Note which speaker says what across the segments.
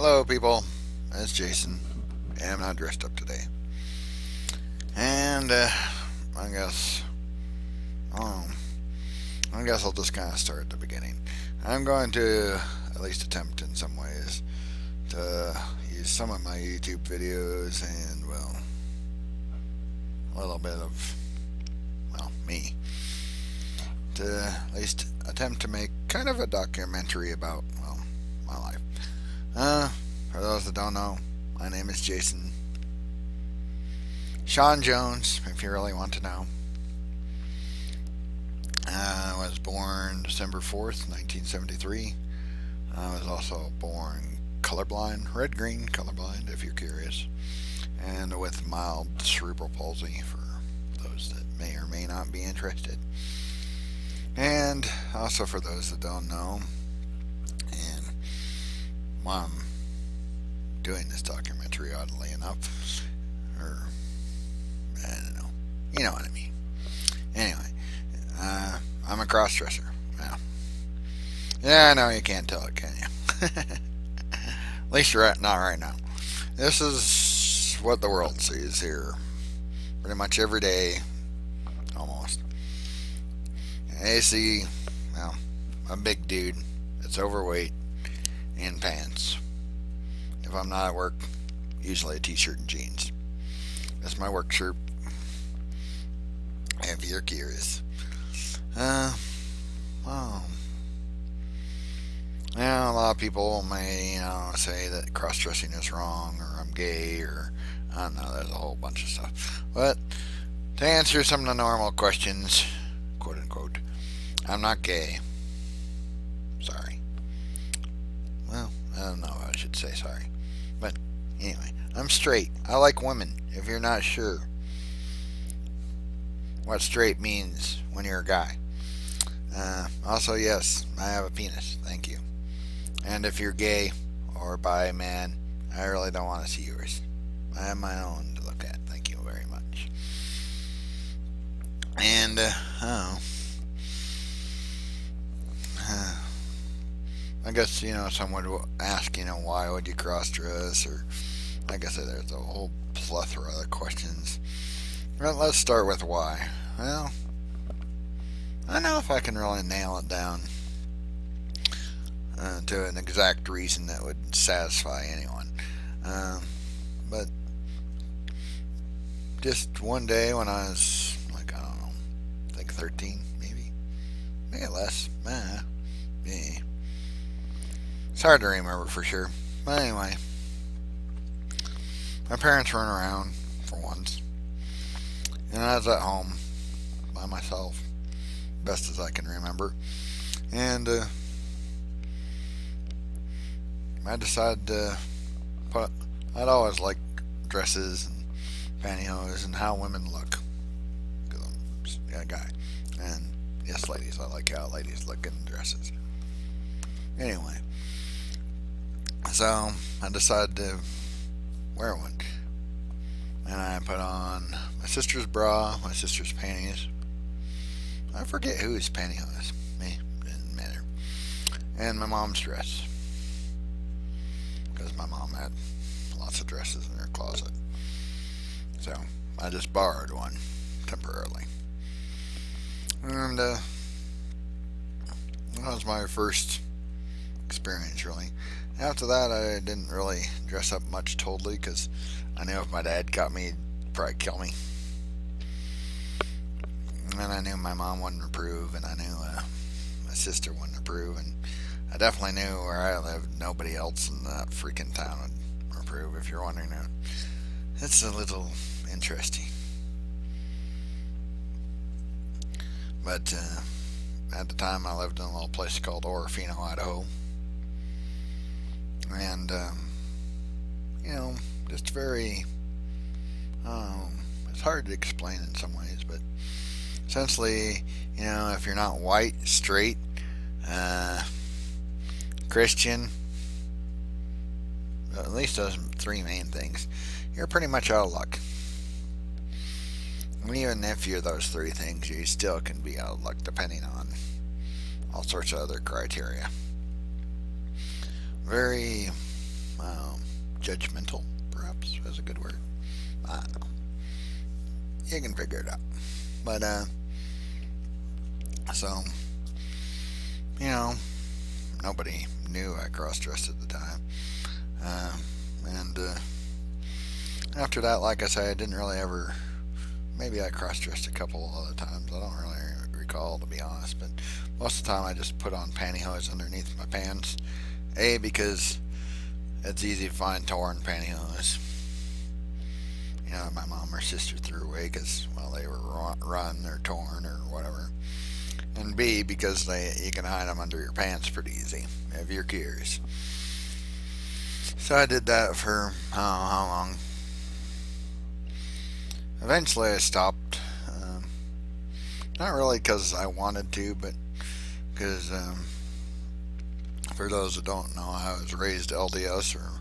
Speaker 1: Hello, people. It's Jason, and I'm not dressed up today. And uh, I guess, um, I guess I'll just kind of start at the beginning. I'm going to at least attempt in some ways to use some of my YouTube videos and well, a little bit of well me to at least attempt to make kind of a documentary about well my life. Uh, for those that don't know, my name is Jason Sean Jones, if you really want to know. Uh, I was born December 4th, 1973. I was also born colorblind, red green colorblind, if you're curious, and with mild cerebral palsy for those that may or may not be interested. And also for those that don't know, I'm doing this documentary, oddly enough, or I don't know, you know what I mean. Anyway, uh, I'm a cross-dresser. Yeah. yeah, I know you can't tell it, can you? At least you're at, not right now. This is what the world sees here, pretty much every day, almost. See, well, a big dude that's overweight in pants. If I'm not at work, usually a t-shirt and jeans. That's my work shirt. If you're curious. Uh, well, yeah, a lot of people may, you know, say that cross-dressing is wrong, or I'm gay, or I don't know. There's a whole bunch of stuff. But to answer some of the normal questions, quote unquote, I'm not gay. Sorry. Well, I don't know. I should say sorry. But anyway, I'm straight. I like women. If you're not sure what straight means when you're a guy. Uh, also, yes, I have a penis. Thank you. And if you're gay or bi man, I really don't want to see yours. I have my own to look at. Thank you very much. And, uh, oh. Uh, I guess, you know, someone would ask, you know, why would you cross dress? Or, like I said, there's a whole plethora of questions. Well, let's start with why. Well, I don't know if I can really nail it down uh, to an exact reason that would satisfy anyone. Um, but just one day when I was like, I don't know, like 13, maybe, maybe less, yeah. It's hard to remember for sure. But anyway, my parents weren't around for once, and I was at home by myself, best as I can remember, and uh, I decided to put. I'd always liked dresses and pantyhose and how women look, because I'm a guy, and yes, ladies, I like how ladies look in dresses. Anyway, so I decided to wear one. And I put on my sister's bra, my sister's panties. I forget whose pantyhose. Me, didn't matter. And my mom's dress. Because my mom had lots of dresses in her closet. So I just borrowed one temporarily. And uh, that was my first experience, really. After that, I didn't really dress up much totally because I knew if my dad got me, he'd probably kill me. And I knew my mom wouldn't approve, and I knew uh, my sister wouldn't approve, and I definitely knew where I lived, nobody else in that freaking town would approve, if you're wondering. It's a little interesting. But uh, at the time, I lived in a little place called Orofino, Idaho and um, you know, just very. Um, it's hard to explain in some ways, but essentially, you know, if you're not white, straight, uh, Christian, at least those three main things, you're pretty much out of luck. And even if you're those three things, you still can be out of luck depending on all sorts of other criteria very um, judgmental, perhaps, is a good word. I don't know. You can figure it out. But, uh, so, you know, nobody knew I cross-dressed at the time. Uh, and, uh, after that, like I say, I didn't really ever, maybe I cross-dressed a couple other times. I don't really recall, to be honest, but most of the time I just put on pantyhose underneath my pants. A, because it's easy to find torn pantyhose. You know, my mom or sister threw away because, well, they were run or torn or whatever. And B, because they you can hide them under your pants pretty easy if you're curious. So I did that for, I don't know how long. Eventually I stopped. Um, not really because I wanted to, but because um, for those that don't know, I was raised LDS or,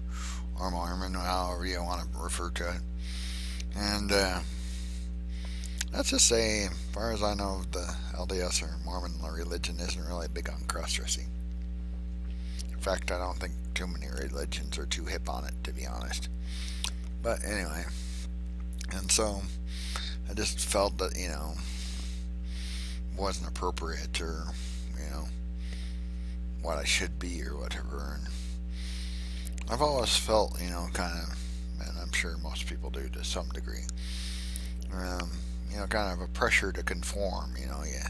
Speaker 1: or Mormon, however you want to refer to it. And uh, let's just say, as far as I know, the LDS or Mormon religion isn't really big on cross-dressing. In fact, I don't think too many religions are too hip on it, to be honest. But anyway, and so I just felt that, you know, wasn't appropriate or what I should be or whatever and I've always felt you know kind of and I'm sure most people do to some degree um, you know kind of a pressure to conform you know yeah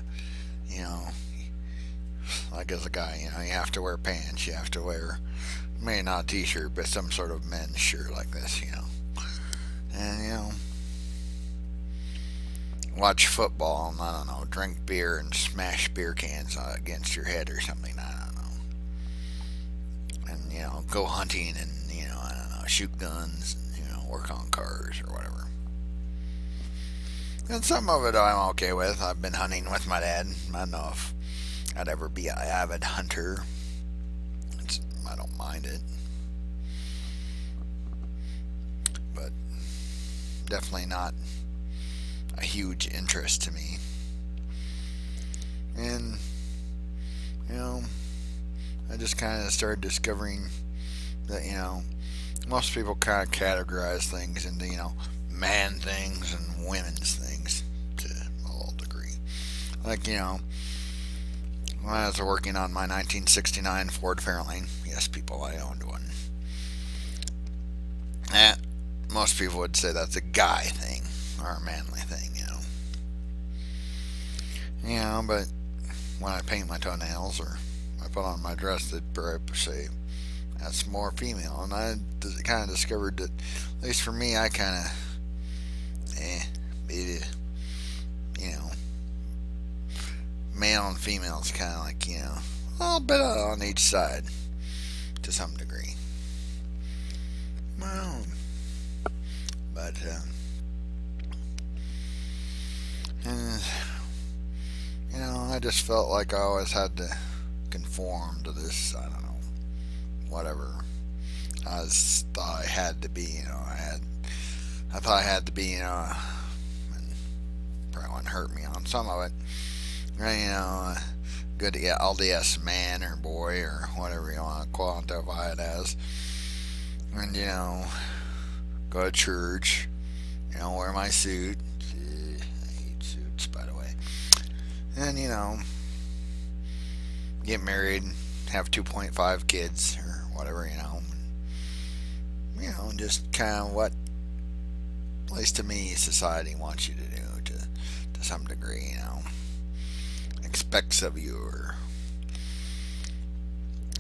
Speaker 1: you know like as a guy you know you have to wear pants you have to wear maybe not a t-shirt but some sort of men's shirt like this you know and you know watch football and, I don't know, drink beer and smash beer cans against your head or something. I. And, you know, go hunting and, you know, I don't know, shoot guns and, you know, work on cars or whatever. And some of it I'm okay with. I've been hunting with my dad. I don't know if I'd ever be an avid hunter. It's, I don't mind it. But definitely not a huge interest to me. And, you know, I just kind of started discovering that, you know, most people kind of categorize things into, you know, man things and women's things to a little degree. Like, you know, when I was working on my 1969 Ford Fairlane, yes, people, I owned one. That, most people would say that's a guy thing or a manly thing, you know. You know, but when I paint my toenails or put on my dress, they'd say that's more female. And I kind of discovered that, at least for me, I kind of, eh, it, you know, male and female is kind of like, you know, a little bit on each side to some degree. Well, but, uh, and, you know, I just felt like I always had to conform to this, I don't know, whatever. I just thought I had to be, you know, I had, I thought I had to be, you know, and probably wouldn't hurt me on some of it. You know, uh, good to get LDS man or boy or whatever you want to qualify it as. And, you know, go to church, you know, wear my suit, I hate suits, by the way. And, you know, get married, have 2.5 kids, or whatever, you know. You know, just kind of what, at least to me, society wants you to do to, to some degree, you know. Expects of you, or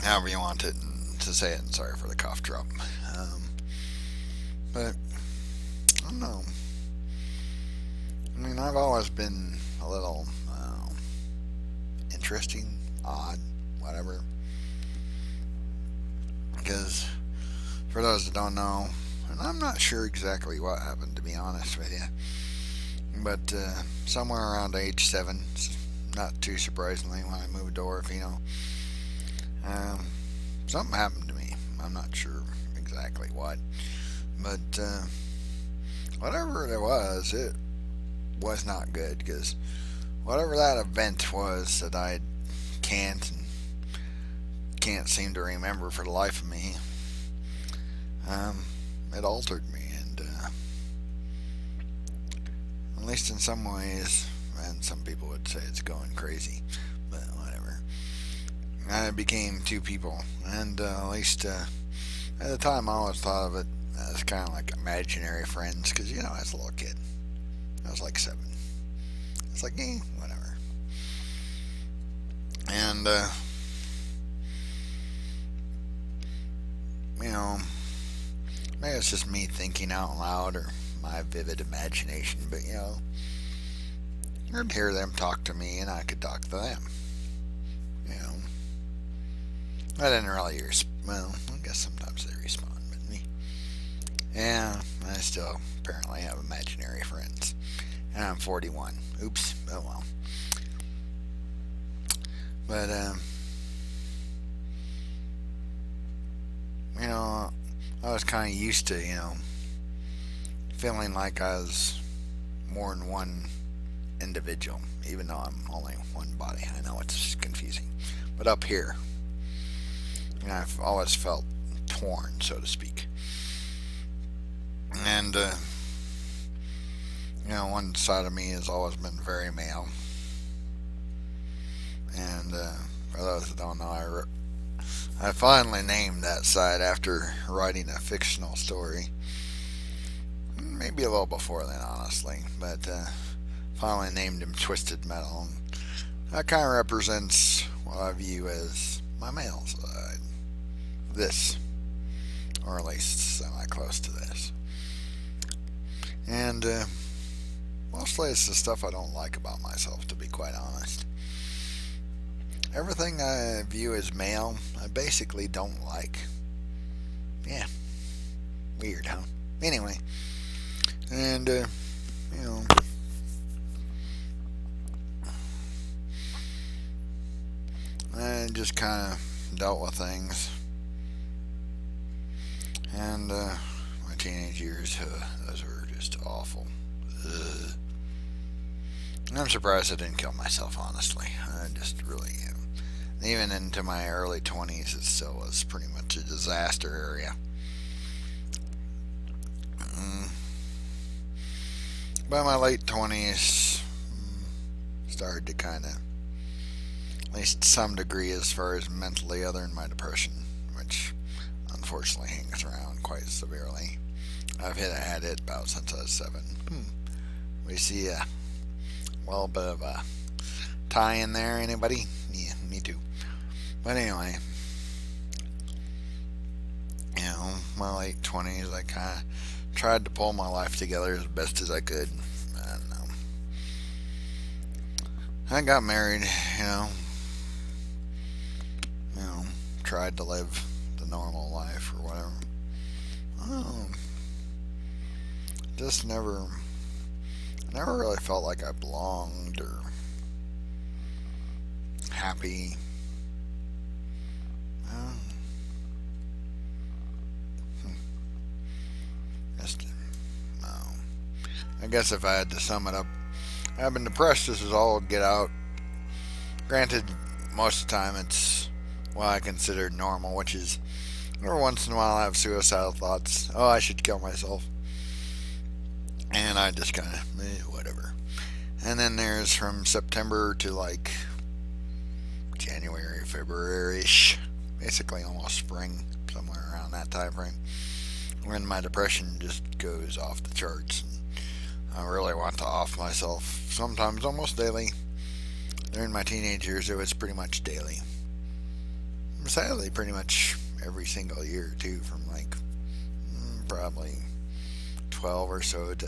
Speaker 1: however you want it to say it. And sorry for the cough drop. Um, but, I don't know. I mean, I've always been a little uh, interesting, odd, whatever. Because, for those that don't know, and I'm not sure exactly what happened, to be honest with you, but uh, somewhere around age seven, not too surprisingly, when I moved to Orofino, um, something happened to me. I'm not sure exactly what, but uh, whatever it was, it was not good because whatever that event was that I can't and can't seem to remember for the life of me um, it altered me, and uh, at least in some ways, and some people would say it's going crazy, but whatever. I became two people, and uh, at least uh, at the time, I always thought of it as kind of like imaginary friends, because you know, as a little kid, I was like seven. It's like, eh, whatever. And uh, you know, maybe it's just me thinking out loud or my vivid imagination, but you know, I'd hear them talk to me and I could talk to them. You know, I didn't really, well, I guess sometimes they respond, but me, yeah, I still apparently have imaginary friends. And I'm 41. Oops, oh well. But, um, you know, I was kind of used to, you know, feeling like I was more than one individual, even though I'm only one body. I know it's confusing. But up here, you know, I've always felt torn, so to speak. And, uh, you know, one side of me has always been very male. And, uh, for those that don't know, I I finally named that side after writing a fictional story. Maybe a little before then, honestly, but uh, finally named him Twisted Metal. That kind of represents what I view as my male side. This, or at least semi close to this. And uh, mostly it's the stuff I don't like about myself, to be quite honest. Everything I view as male, I basically don't like. Yeah. Weird, huh? Anyway. And, uh, you know. I just kind of dealt with things. And, uh, my teenage years, uh, those were just awful. Ugh. I'm surprised I didn't kill myself, honestly. I just really am. even into my early 20s, it still was pretty much a disaster area. Mm. By my late 20s, mm, started to kind of, at least some degree as far as mentally, other than my depression, which unfortunately hangs around quite severely. I've hit, had it about since I was seven. Hmm. We see a well bit of a tie in there. Anybody? Yeah, me too. But anyway, you know, my late 20s, I kind of tried to pull my life together as best as I could. And, um, I got married, you know, you know, tried to live the normal life or whatever. Um, just never, never really felt like I belonged or happy um, hmm. I guess if I had to sum it up, I've been depressed. This is all get out. Granted, most of the time it's what I consider normal, which is every once in a while I have suicidal thoughts. Oh, I should kill myself. And I just kind of, eh, whatever. And then there's from September to like January, February-ish, basically almost spring, somewhere around that time frame, when my depression just goes off the charts. And I really want to off myself sometimes almost daily. During my teenage years, it was pretty much daily. Sadly, pretty much every single year, too, from like mm, probably 12 or so to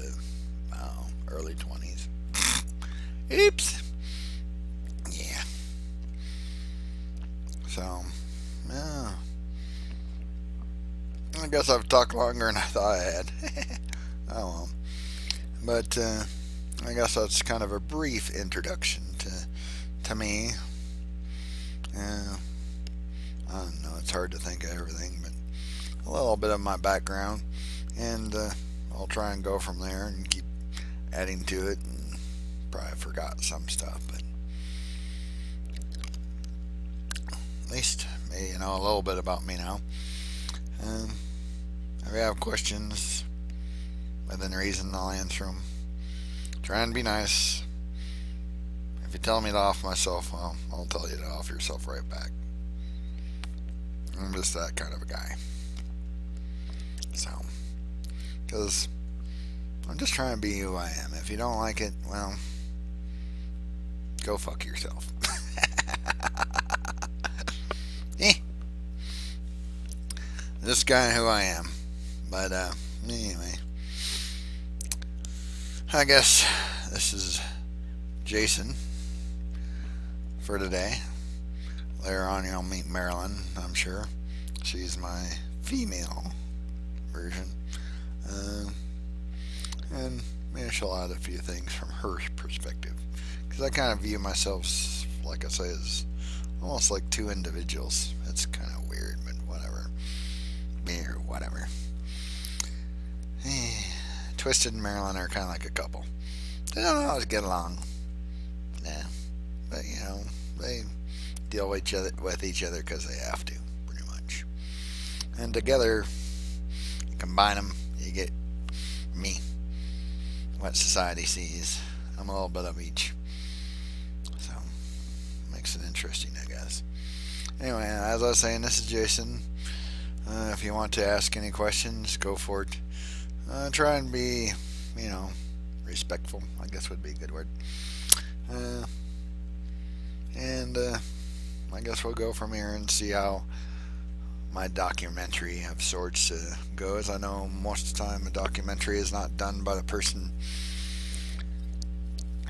Speaker 1: oh, early 20s. Oops. Yeah. So, yeah. I guess I've talked longer than I thought I had. oh well. But uh, I guess that's kind of a brief introduction to to me. Uh, I don't know, it's hard to think of everything, but a little bit of my background, and uh, I'll try and go from there and keep adding to it. And probably forgot some stuff, but at least you know a little bit about me now. Um, If you have questions, within reason, I'll answer them. Try and be nice. If you tell me to off myself, well, I'll tell you to off yourself right back. I'm just that kind of a guy. So, because I'm just trying to be who I am. If you don't like it, well, go fuck yourself. eh. This guy who I am. But, uh, anyway. I guess this is Jason for today. Later on, you'll meet Marilyn, I'm sure. She's my female version. Uh, and she'll add a few things from her perspective. Because I kind of view myself, like I say, as almost like two individuals. That's kind of weird, but whatever. Me or whatever. Twisted and Marilyn are kind of like a couple. They don't always get along. Yeah. But, you know, they deal with each other with each other because they have to, pretty much. And together, combine them, you get me. What society sees. I'm a little bit of each. So, makes it interesting, I guess. Anyway, as I was saying, this is Jason. Uh, if you want to ask any questions, go for it. Uh, try and be, you know, respectful, I guess would be a good word. Uh, and uh, I guess we'll go from here and see how my documentary of sorts uh, goes. I know most of the time a documentary is not done by the person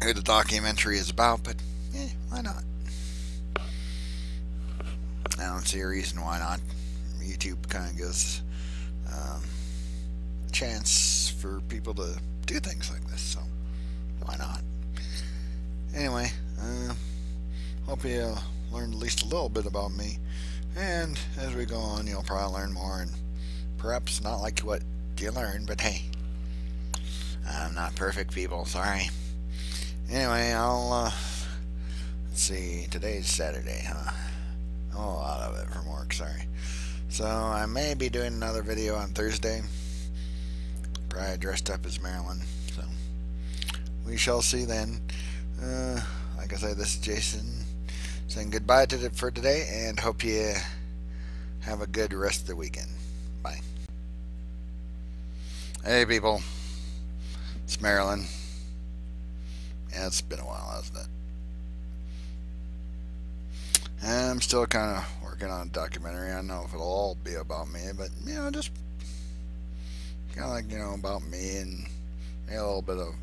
Speaker 1: who the documentary is about, but eh, why not? I don't see a reason why not. YouTube kind of gives um, a chance for people to do things like this, so why not? Anyway, uh, hope you learned at least a little bit about me. And as we go on, you'll probably learn more, and perhaps not like what you learned, but hey, I'm not perfect, people. Sorry. Anyway, I'll, uh, let's see, today's Saturday, huh? A lot of it from work, sorry. So, I may be doing another video on Thursday. Probably dressed up as Marilyn, so we shall see then. Uh, like I said, this is Jason saying goodbye to the, for today and hope you have a good rest of the weekend. Bye. Hey people, it's Marilyn. Yeah, it's been a while, hasn't it? I'm still kind of working on a documentary. I don't know if it'll all be about me, but you know, just kind of like you know about me and a little bit of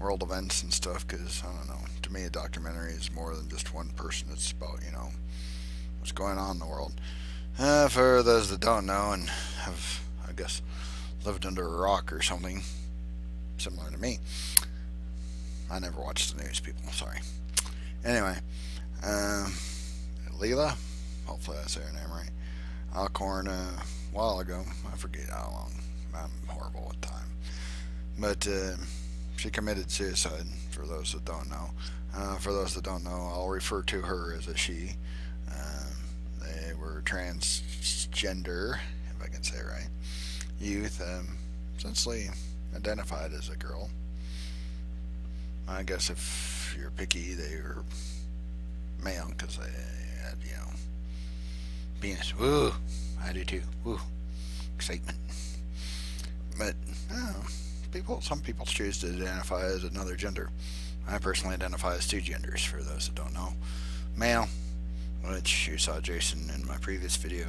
Speaker 1: world events and stuff. Because I don't know, to me, a documentary is more than just one person. It's about you know what's going on in the world. Uh, for those that don't know and have, I guess, lived under a rock or something similar to me. I never watched the news, people. Sorry. Anyway, um, Leelah, hopefully I say her name right. Alcorn uh, a while ago. I forget how long. I'm horrible with time. But uh, she committed suicide. For those that don't know, uh, for those that don't know, I'll refer to her as a she. Um, they were transgender, if I can say right. Youth, um, essentially identified as a girl. I guess if you're picky, they were male because they had, you know, penis. Woo! I do too. Woo! Excitement. But, know, people, some people choose to identify as another gender. I personally identify as two genders, for those that don't know. Male, which you saw Jason in my previous video.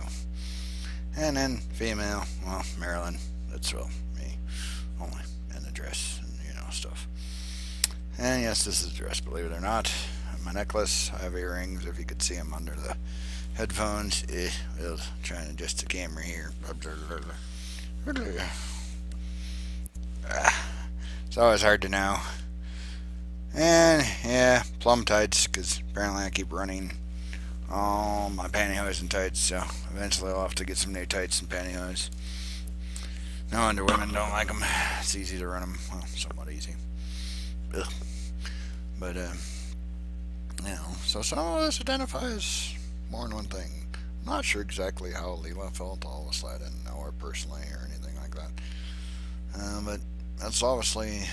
Speaker 1: And then female, well, Marilyn. That's, well, me. Only. And the dress and, you know, stuff. And yes, this is a dress, believe it or not. My necklace, I have earrings, if you could see them under the headphones. Eh, well, trying to adjust the camera here. It's always hard to know. And, yeah, plum tights, because apparently I keep running all my pantyhose and tights, so eventually I'll have to get some new tights and pantyhose. No wonder women don't like them. It's easy to run them. Well, somewhat easy. Ugh. But, uh, you know, so some of us identify as more than one thing. I'm not sure exactly how Leelah felt. Obviously, I didn't know personally or anything like that. Uh, but that's obviously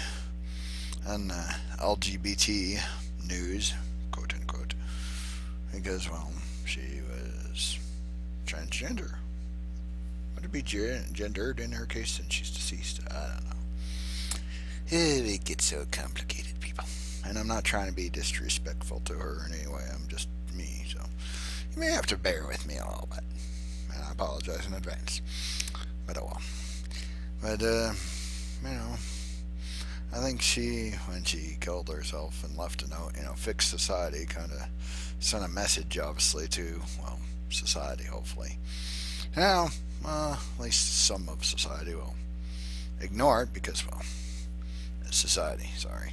Speaker 1: an uh, LGBT news, quote unquote, because, well, she was transgender. Would it be gendered in her case since she's deceased? I don't know. It gets so complicated, people. And I'm not trying to be disrespectful to her in any way. I'm just me, so you may have to bear with me a little bit. And I apologize in advance. But oh well. But, uh, you know, I think she, when she killed herself and left a note, you know, fixed society, kind of sent a message, obviously, to, well, society, hopefully. Now, uh, at least some of society will ignore it because, well, society, sorry.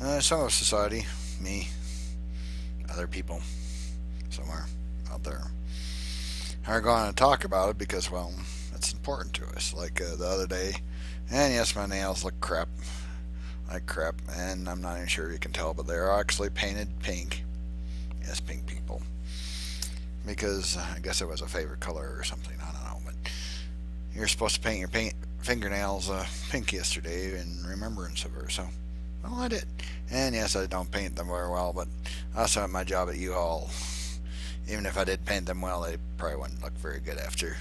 Speaker 1: Uh, some of society, me, other people, somewhere out there, are going to talk about it because, well, it's important to us. Like uh, the other day, and yes, my nails look crap, like crap, and I'm not even sure you can tell, but they're actually painted pink. Yes, pink people. Because I guess it was a favorite color or something, I don't know, but you're supposed to paint your paint fingernails uh, pink yesterday in remembrance of her, so, well, I did. And yes, I don't paint them very well, but I also at my job at U-Haul, even if I did paint them well, they probably wouldn't look very good after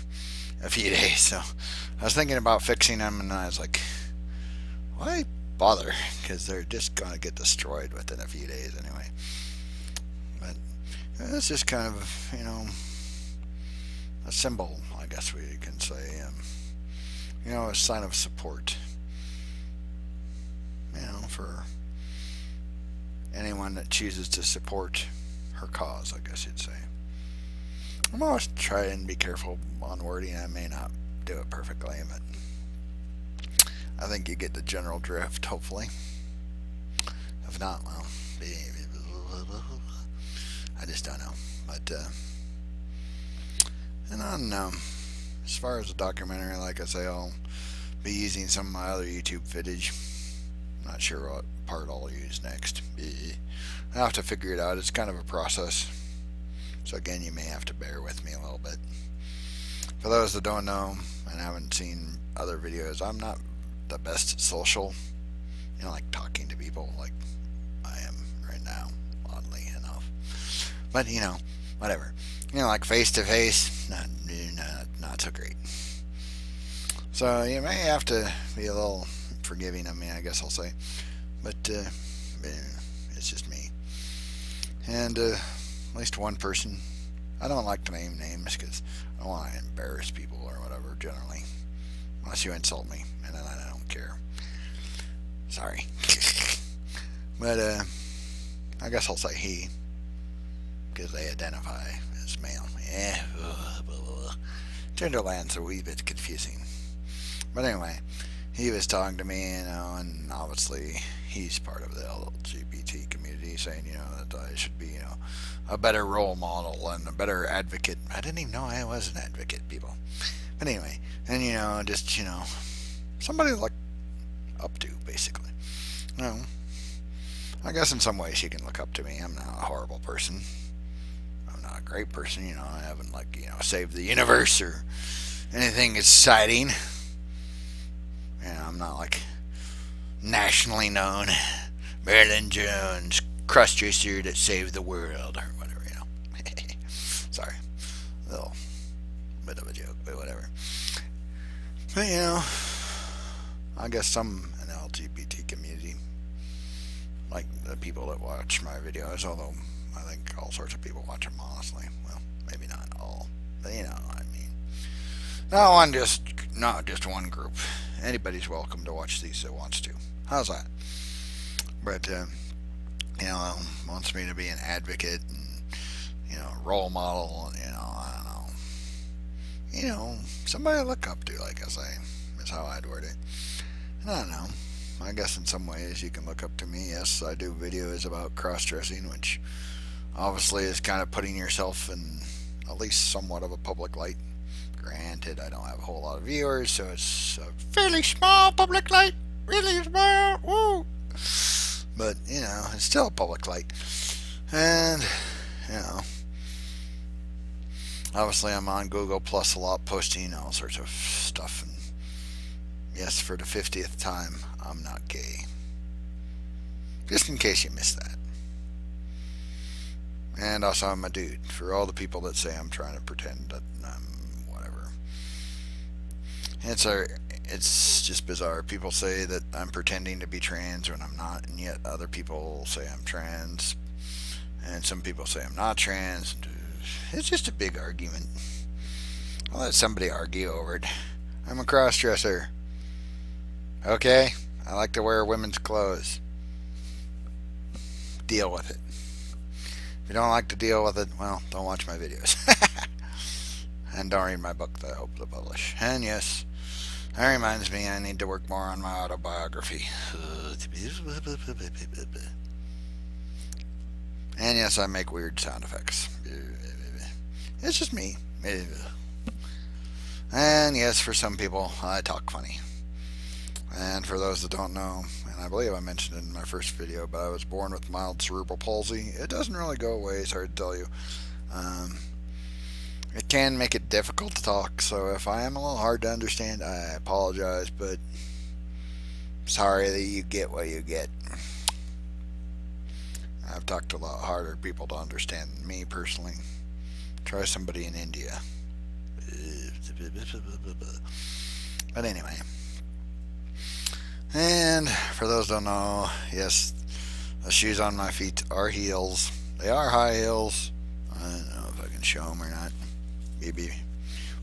Speaker 1: a few days. So I was thinking about fixing them, and I was like, why bother? Because they're just going to get destroyed within a few days anyway. But it's just kind of, you know, a symbol, I guess we can say. Um, you know, a sign of support. You know, for anyone that chooses to support her cause, I guess you'd say. I'm always trying to be careful on wording. I may not do it perfectly, but I think you get the general drift, hopefully. If not, well, I just don't know. But, uh, and on, um, as far as the documentary, like I say, I'll be using some of my other YouTube footage. I'm Not sure what part I'll use next. I'll have to figure it out. It's kind of a process. So again, you may have to bear with me a little bit. For those that don't know and haven't seen other videos, I'm not the best at social. You know, like talking to people like I am right now, oddly enough. But, you know, whatever. You know, like face to face, not, not not so great. So you may have to be a little forgiving of me, I guess I'll say. But uh, it's just me. And uh, at least one person. I don't like to name names because I don't want to embarrass people or whatever, generally. Unless you insult me, and then I don't care. Sorry. but uh, I guess I'll say he because they identify as male. Yeah. Genderland's a wee bit confusing. But anyway, he was talking to me, you know, and obviously he's part of the LGBT community, saying, you know, that I should be, you know, a better role model and a better advocate. I didn't even know I was an advocate, people. But anyway, and, you know, just, you know, somebody look up to, basically. You know, I guess in some ways you can look up to me. I'm not a horrible person I'm not a great person, you know, I haven't like, you know, saved the universe or anything exciting. You know, I'm not like nationally known Marilyn Jones crossdresser that saved the world or whatever, you know. Sorry. A little bit of a joke, but whatever. But you know, I guess some an LGBT community like the people that watch my videos, although I think all sorts of people watch them, honestly. Well, maybe not all, but you know, I mean, not one just, not just one group. Anybody's welcome to watch these that wants to. How's that? But, uh, you know, um, wants me to be an advocate and, you know, role model, and, you know, I don't know. You know, somebody to look up to, like I say, is how I'd word it. And I don't know. I guess in some ways you can look up to me. Yes, I do videos about cross-dressing, which obviously is kind of putting yourself in at least somewhat of a public light. Granted, I don't have a whole lot of viewers, so it's a fairly small public light. Really small. Woo! But, you know, it's still a public light. And, you know, obviously I'm on Google Plus a lot, posting all sorts of stuff. And yes, for the 50th time, I'm not gay. Just in case you missed that. And also, I'm a dude. For all the people that say I'm trying to pretend that I'm. It's a, it's just bizarre. People say that I'm pretending to be trans when I'm not, and yet other people say I'm trans, and some people say I'm not trans. It's just a big argument. I'll let somebody argue over it. I'm a cross-dresser. Okay? I like to wear women's clothes. Deal with it. If you don't like to deal with it, well, don't watch my videos. and don't read my book that I hope to publish. And yes, that reminds me I need to work more on my autobiography. And yes, I make weird sound effects. It's just me. And yes, for some people, I talk funny. And for those that don't know, and I believe I mentioned it in my first video, but I was born with mild cerebral palsy. It doesn't really go away, it's hard to tell you. Um, it can make it difficult to talk, so if I am a little hard to understand, I apologize, but sorry that you get what you get. I've talked to a lot harder people to understand than me personally. Try somebody in India. But anyway. And for those don't know, yes, the shoes on my feet are heels. They are high heels. I don't know if I can show them or not. Maybe.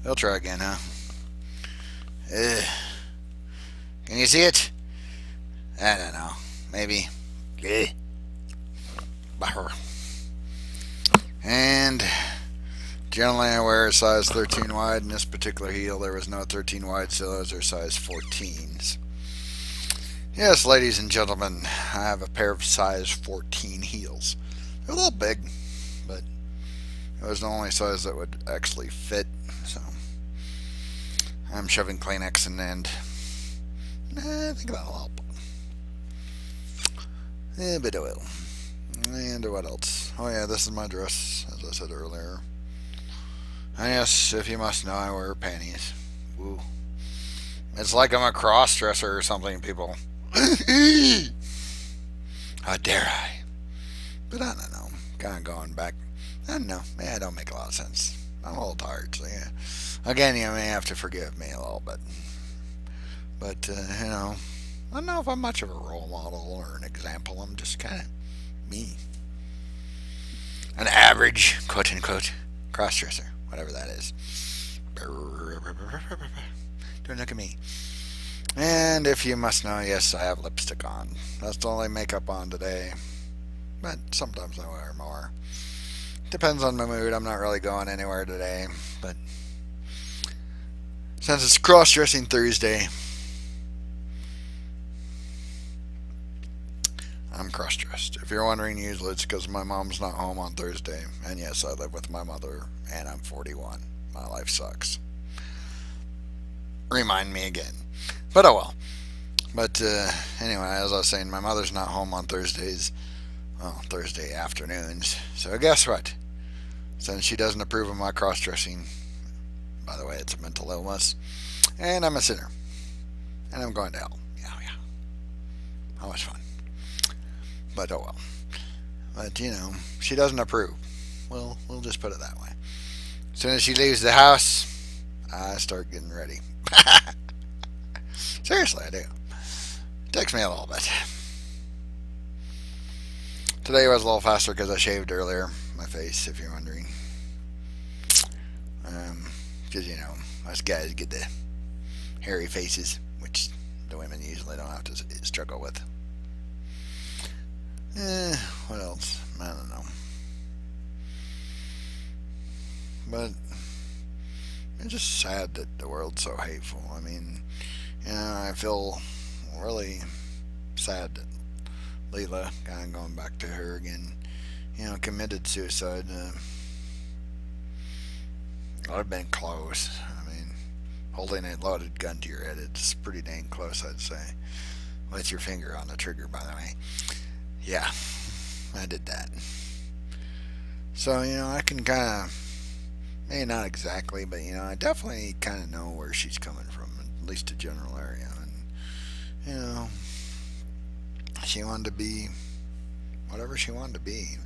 Speaker 1: We'll try again, huh? Uh, can you see it? I don't know. Maybe. Yeah. And generally I wear a size 13 wide. In this particular heel there was no 13 wide, so those are size 14s. Yes, ladies and gentlemen, I have a pair of size 14 heels. They're a little big, it was the only size that would actually fit, so I'm shoving Kleenex in and eh, I think that'll help. A bit of oil. And what else? Oh yeah, this is my dress, as I said earlier. And yes, if you must know, I wear panties. Woo. It's like I'm a cross-dresser or something, people. How dare I? But I don't know. Kind of going back. I don't know. Yeah, it don't make a lot of sense. I'm a little tired, so yeah. Again, you may have to forgive me a little bit. But, uh, you know, I don't know if I'm much of a role model or an example. I'm just kind of me. An average, quote unquote, crossdresser, whatever that is. Don't look at me. And if you must know, yes, I have lipstick on. That's the only makeup on today. But sometimes I wear more. Depends on my mood. I'm not really going anywhere today. But since it's cross dressing Thursday, I'm cross dressed. If you're wondering, usually it's because my mom's not home on Thursday. And yes, I live with my mother, and I'm 41. My life sucks. Remind me again. But oh well. But uh, anyway, as I was saying, my mother's not home on Thursdays, well, Thursday afternoons. So guess what? Since she doesn't approve of my cross-dressing, by the way, it's a mental illness, and I'm a sinner, and I'm going to hell. Yeah, yeah. How much fun. But oh well. But, you know, she doesn't approve. Well, we'll just put it that way. As soon as she leaves the house, I start getting ready. Seriously, I do. It takes me a little bit. Today was a little faster because I shaved earlier. My face, if you're wondering. Um, because, you know, us guys get the hairy faces, which the women usually don't have to struggle with. Eh, what else? I don't know. But it's just sad that the world's so hateful. I mean, you know, I feel really sad that Leelah, kind of going back to her again, you know, committed suicide. Uh, I'd have been close. I mean, holding a loaded gun to your head, it's pretty dang close, I'd say. With your finger on the trigger, by the way. Yeah, I did that. So, you know, I can kind of Maybe not exactly, but you know, I definitely kind of know where she's coming from, at least a general area. And you know, she wanted to be whatever she wanted to be.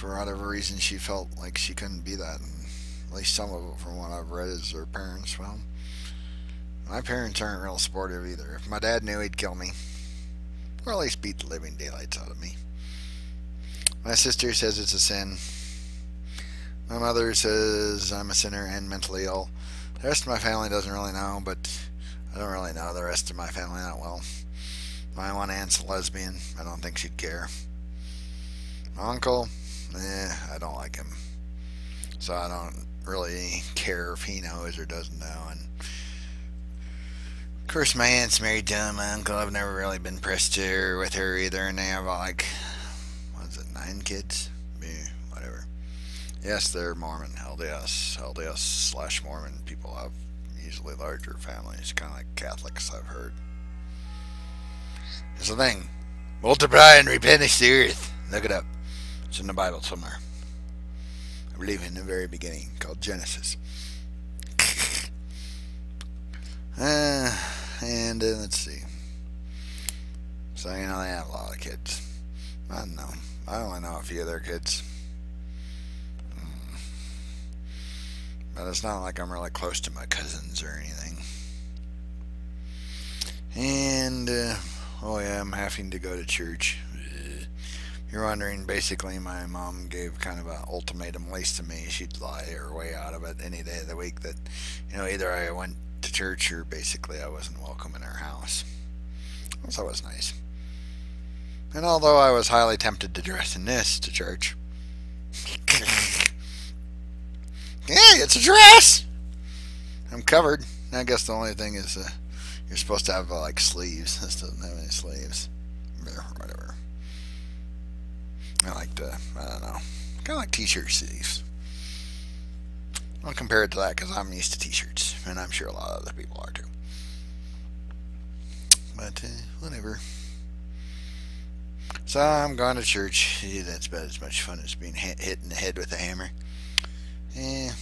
Speaker 1: For whatever reason, she felt like she couldn't be that. And at least some of it, from what I've read, is her parents. Well, my parents aren't real supportive either. If my dad knew, he'd kill me, or at least beat the living daylights out of me. My sister says it's a sin. My mother says I'm a sinner and mentally ill. The rest of my family doesn't really know, but I don't really know the rest of my family that well. My one aunt's a lesbian. I don't think she'd care. My uncle, eh, I don't like him. So I don't really care if he knows or doesn't know. And of course, my aunt's married to my uncle. I've never really been pressed to with her either. And they have like, what is it, nine kids? Yeah, whatever. Yes, they're Mormon. LDS. LDS slash Mormon people have usually larger families, kind of like Catholics, I've heard. It's a thing. Multiply and replenish the earth. Look it up. It's in the Bible somewhere. I believe in the very beginning, called Genesis. uh, and uh, let's see. So, you know, they have a lot of kids. I don't know. I only know a few of their kids. Hmm. But it's not like I'm really close to my cousins or anything. And, uh, oh yeah, I'm having to go to church. You're wondering, basically, my mom gave kind of an ultimatum, at least to me. She'd lie her way out of it any day of the week that, you know, either I went to church or basically I wasn't welcome in her house. So that was nice. And although I was highly tempted to dress in this to church, yeah, it's a dress! I'm covered. I guess the only thing is uh, you're supposed to have uh, like sleeves. This doesn't have any sleeves. Whatever. I like to, I don't know, kind of like t-shirt sleeves. I'll compare it to that because I'm used to t-shirts, and I'm sure a lot of other people are too. But uh, whatever. So I'm going to church. Yeah, that's about as much fun as being hit, in the head with a hammer. Yeah.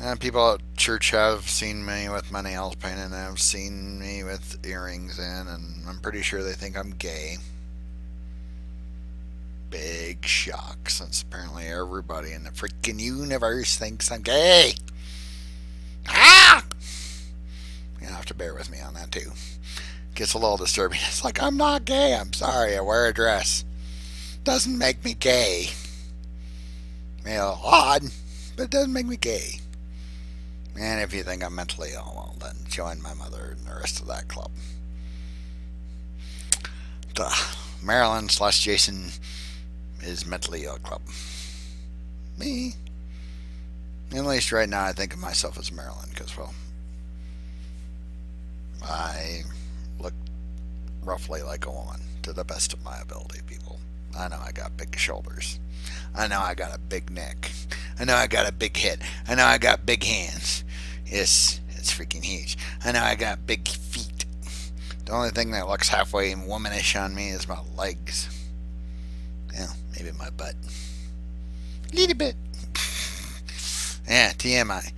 Speaker 1: And people at church have seen me with my nails painted and have seen me with earrings in, and I'm pretty sure they think I'm gay. Big shock, since apparently everybody in the freaking universe thinks I'm gay. Ah! You'll have to bear with me on that too. Gets a little disturbing. It's like, I'm not gay. I'm sorry. I wear a dress. Doesn't make me gay. You know, odd, but it doesn't make me gay. And if you think I'm mentally ill, well, then join my mother and the rest of that club. Marilyn slash Jason is mentally ill club. Me. At least right now, I think of myself as Marilyn because, well, I look roughly like a woman to the best of my ability, people. I know I got big shoulders. I know I got a big neck. I know I got a big head. I know I got big hands. Yes, it's freaking huge. I know I got big feet. The only thing that looks halfway womanish on me is my legs. Yeah, maybe my butt. Little bit. yeah, TMI.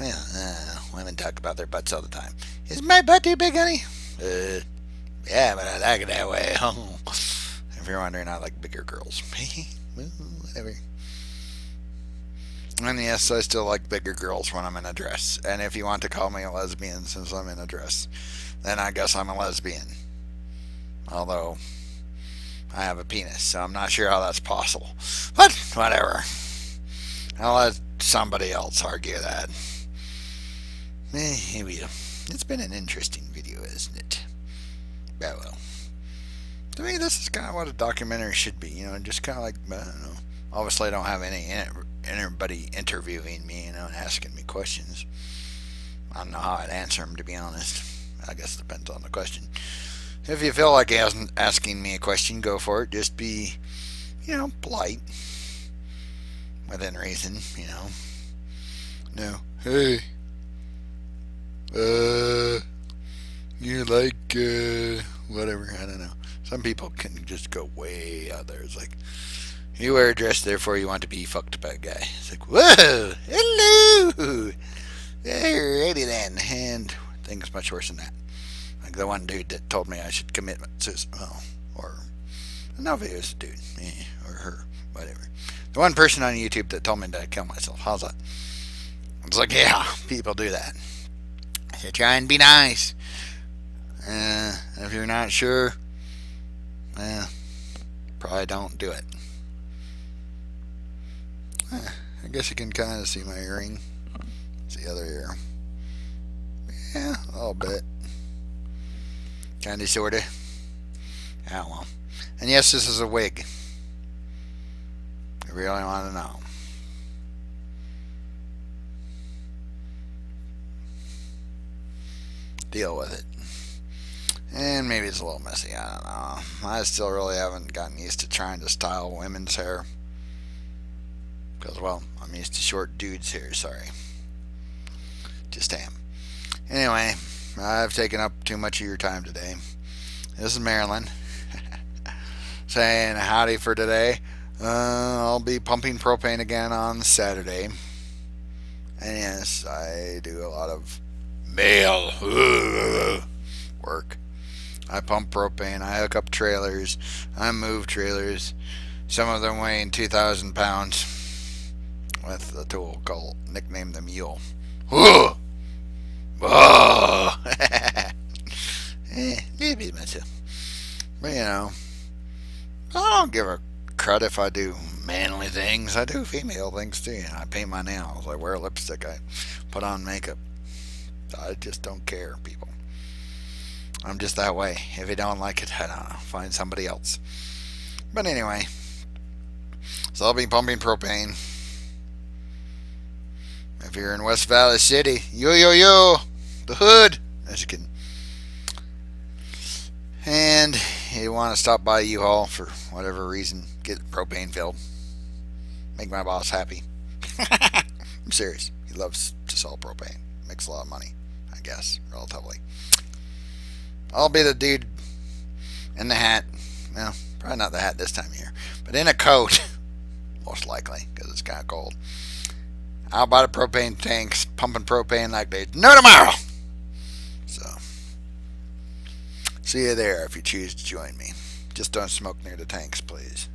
Speaker 1: Well, uh, women talk about their butts all the time. Is my butt too big, honey? Uh, yeah, but I like it that way. if you're wondering, I like bigger girls. Whatever. And yes, I still like bigger girls when I'm in a dress. And if you want to call me a lesbian since I'm in a dress, then I guess I'm a lesbian. Although, I have a penis, so I'm not sure how that's possible. But, whatever. I'll let somebody else argue that. Eh, Maybe. It's been an interesting video, isn't it? Yeah, well. To me, this is kind of what a documentary should be, you know, just kind of like, I don't know. Obviously, I don't have any anybody interviewing me, you know, and asking me questions. I don't know how I'd answer them, to be honest. I guess it depends on the question. If you feel like asking me a question, go for it. Just be, you know, polite. Within reason, you know. No, hey, uh, you like, uh, whatever, I don't know. Some people can just go way out there. It's like, You wear a dress, therefore you want to be fucked by a guy. It's like, whoa, hello. Alrighty then. And things much worse than that. The one dude that told me I should commit suicide. Well, or, no, it was a dude. Eh, or her. Whatever. The one person on YouTube that told me to kill myself. How's that? It's like, yeah, people do that. So try and be nice. Uh, if you're not sure, eh, probably don't do it. I guess you can kind of see my earring. It's the other ear. Yeah, a little bit. Kind of, sort of. Yeah, well. And yes, this is a wig. I really want to know. Deal with it. And maybe it's a little messy, I don't know. I still really haven't gotten used to trying to style women's hair. Because, well, I'm used to short dudes' hair, sorry. Just am. Anyway, I've taken up too much of your time today. This is Marilyn. Saying howdy for today. Uh, I'll be pumping propane again on Saturday. And yes, I do a lot of male work. I pump propane, I hook up trailers, I move trailers, some of them weighing 2,000 pounds, with a tool called, nicknamed the Mule. Oh! Oh! Bit myself. But, you know, I don't give a crud if I do manly things. I do female things too. I paint my nails, I wear lipstick, I put on makeup. I just don't care, people. I'm just that way. If you don't like it, I don't know, find somebody else. But anyway, so I'll be pumping propane. If you're in West Valley City, yo yo yo, the hood, as you can. And you want to stop by U-Haul for whatever reason, get propane filled. Make my boss happy. I'm serious. He loves to sell propane. Makes a lot of money, I guess, relatively. I'll be the dude in the hat. Well, probably not the hat this time of year, but in a coat, most likely, because it's kind of cold. I'll buy the propane tanks, pumping propane like there's no tomorrow. So, see you there if you choose to join me. Just don't smoke near the tanks, please.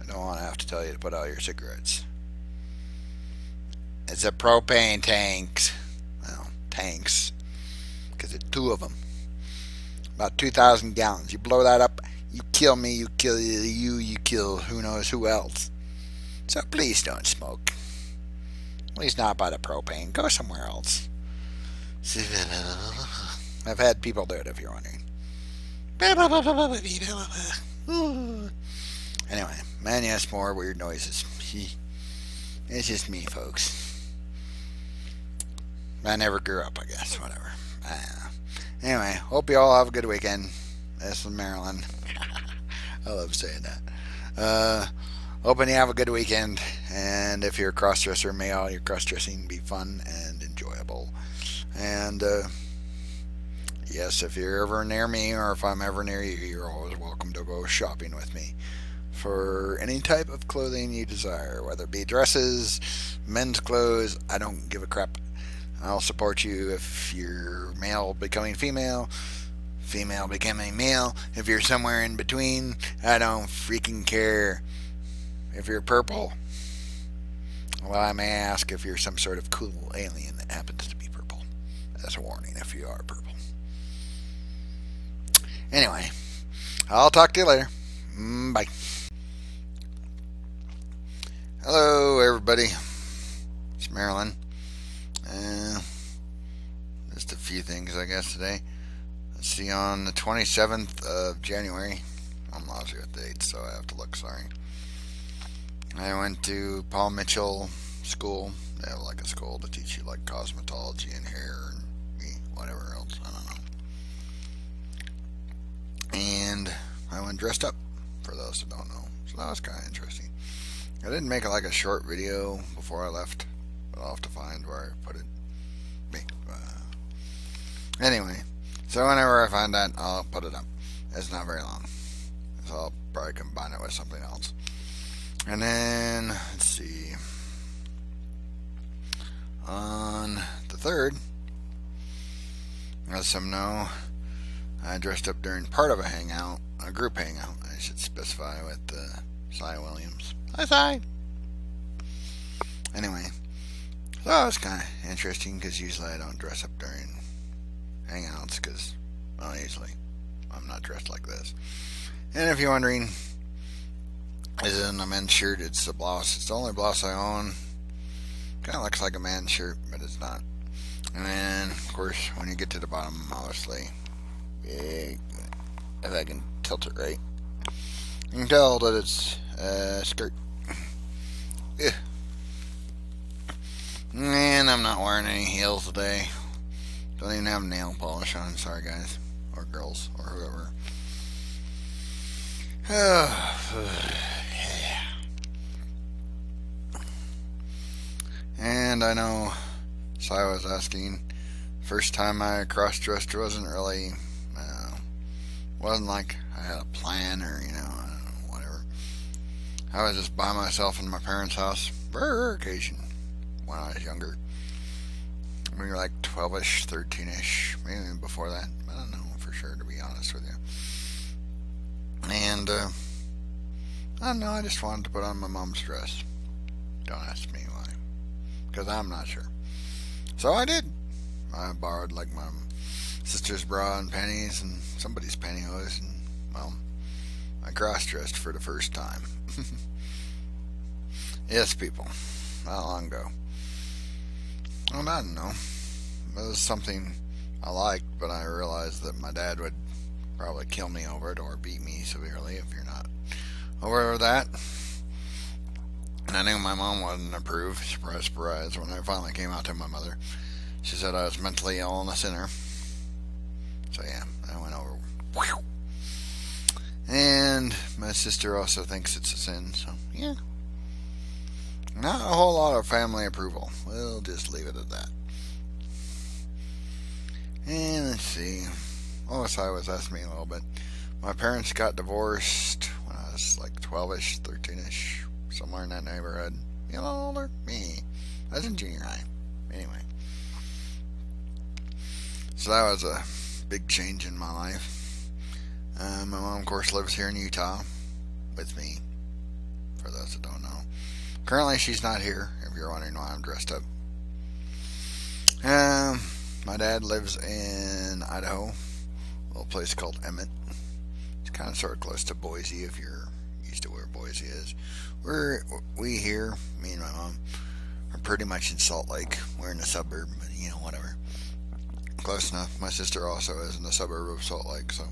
Speaker 1: I don't want to have to tell you to put out your cigarettes. It's a propane tanks. Well, tanks. Because it's two of them about 2,000 gallons. You blow that up, you kill me, you kill you, you kill who knows who else. So please don't smoke. At least not by the propane. Go somewhere else. I've had people do it if you're wondering. Anyway, man, yes, more weird noises. It's just me, folks. I never grew up, I guess. Whatever. Anyway, hope you all have a good weekend. This is Marilyn. I love saying that. Uh, hoping you have a good weekend. And if you're a crossdresser, may all your crossdressing be fun and enjoyable. And uh, yes, if you're ever near me or if I'm ever near you, you're always welcome to go shopping with me for any type of clothing you desire, whether it be dresses, men's clothes. I don't give a crap I'll support you if you're male becoming female, female becoming male. If you're somewhere in between, I don't freaking care. If you're purple, well, I may ask if you're some sort of cool alien that happens to be purple. That's a warning if you are purple. Anyway, I'll talk to you later. Mm, bye. Hello, everybody. It's Marilyn. Uh, just a few things, I guess, today. Let's see, on the 27th of January, I'm lost here with dates, so I have to look, sorry. I went to Paul Mitchell School. They have like a school to teach you like cosmetology and hair and whatever else, I don't know. And I went dressed up, for those who don't know. So that was kind of interesting. I didn't make like a short video before I left. but I'll have to find where I put it. Uh, anyway, so whenever I find that, I'll put it up. It's not very long. So I'll probably combine it with something else. And then, let's see. On the 3rd, as some know, I dressed up during part of a hangout, a group hangout, I should specify, with uh, Cy Williams. Hi, Cy! Anyway, so it's kind of interesting because usually I don't dress up during hangouts because, well, usually I'm not dressed like this. And if you're wondering, is it in a men's shirt? It's a blouse. It's the only blouse I own. Kind of looks like a man's shirt, but it's not. And then, of course, when you get to the bottom, obviously, big, if I can tilt it right, you can tell that it's a skirt. Yeah. And I'm not wearing any heels today. Don't even have nail polish on. Sorry, guys. Or girls. Or whoever. And I know Cy was asking, first time I cross dressed wasn't really, uh, wasn't like I had a plan or, you know, know, whatever. I was just by myself in my parents' house, rare occasion when I was younger. We were like 12 ish, 13 ish, maybe before that. I don't know for sure, to be honest with you. And, uh, I don't know, I just wanted to put on my mom's dress. Don't ask me why. Because I'm not sure. So I did. I borrowed like my sister's bra and panties and somebody's pantyhose and, well, I cross dressed for the first time. yes, people. Not long ago. Well, I don't know. It was something I liked, but I realized that my dad would probably kill me over it or beat me severely if you're not over that. And I knew my mom wouldn't approve. Surprise, surprise. When I finally came out to my mother, she said I was mentally ill and a sinner. So yeah, I went over. And my sister also thinks it's a sin. So yeah, not a whole lot of family approval. We'll just leave it at that. And let's see. Oh, I was asking me a little bit. My parents got divorced when I was like 12ish, 13ish, somewhere in that neighborhood. You know, older? Me. I was in junior high. Anyway. So that was a big change in my life. Uh, my mom, of course, lives here in Utah with me, for those that don't know. Currently, she's not here, if you're wondering why I'm dressed up. Um, my dad lives in Idaho, a little place called Emmett. It's kind of sort of close to Boise, if you're used to where Boise is. We're we here, me and my mom, are pretty much in Salt Lake. We're in a suburb, Close enough. My sister also is in the suburb of Salt Lake, so.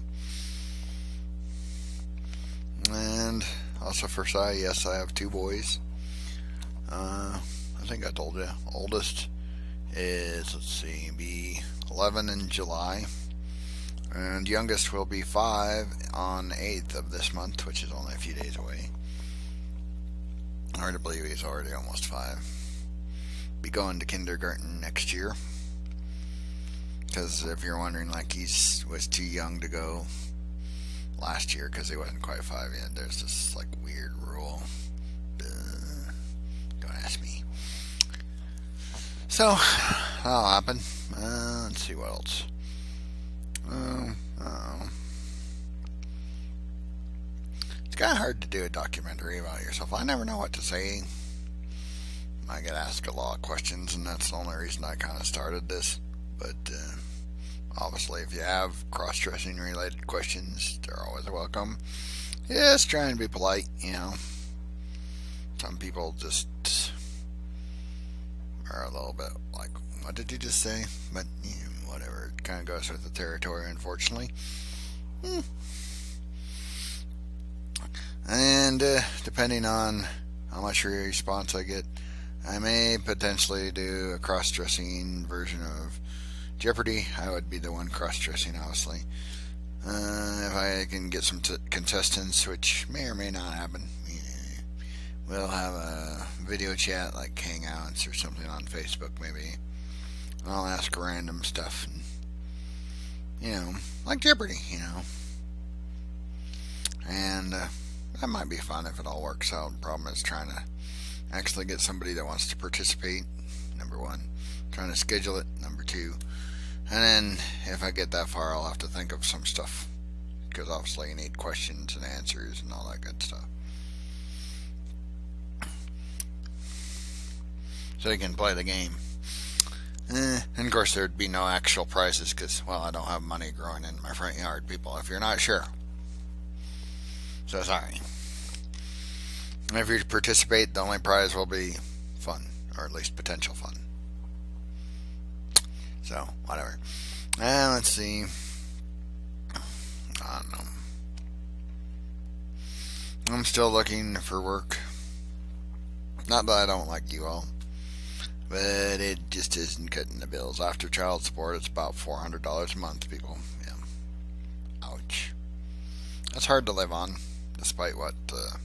Speaker 1: And also for Cy, yes, I have two boys. Uh, I think I told you. Oldest is, let's see, be 11 in July. And youngest will be 5 on 8th of this month, which is only a few days away. Hard to believe he's already almost 5. Be going to kindergarten next year. Because if you're wondering, like, he was too young to go last year because he wasn't quite 5 yet, there's this, like, weird rule Uh, don't ask me. So, that'll happen. Uh, let's see what else. Uh, uh, it's kind of hard to do a documentary about yourself. I never know what to say. I get asked a lot of questions, and that's the only reason I kind of started this. But uh, obviously, if you have cross dressing related questions, they're always welcome. Just trying to be polite, you know. Some people just are a little bit like, what did you just say? But you know, whatever, it kind of goes with the territory, unfortunately. Hmm. And uh, depending on how much response I get, I may potentially do a cross-dressing version of Jeopardy. I would be the one cross-dressing, obviously. Uh, if I can get some contestants, which may or may not happen, we'll have a video chat like Hangouts or something on Facebook maybe. And I'll ask random stuff and you know, like Jeopardy, you know. And uh, that might be fun if it all works out. Problem is trying to actually get somebody that wants to participate. Number one, trying to schedule it. Number two, and then if I get that far, I'll have to think of some stuff because obviously you need questions and answers and all that good stuff. So you can play the game. Eh, and of course, there'd be no actual prizes because, well, I don't have money growing in my front yard, people, if you're not sure. So sorry. If you participate, the only prize will be fun, or at least potential fun. So, whatever. And let's see. I don't know. I'm still looking for work. Not that I don't like you all, but it just isn't cutting the bills. After child support, it's about $400 a month, people. Yeah. Ouch. That's hard to live on, despite what uh,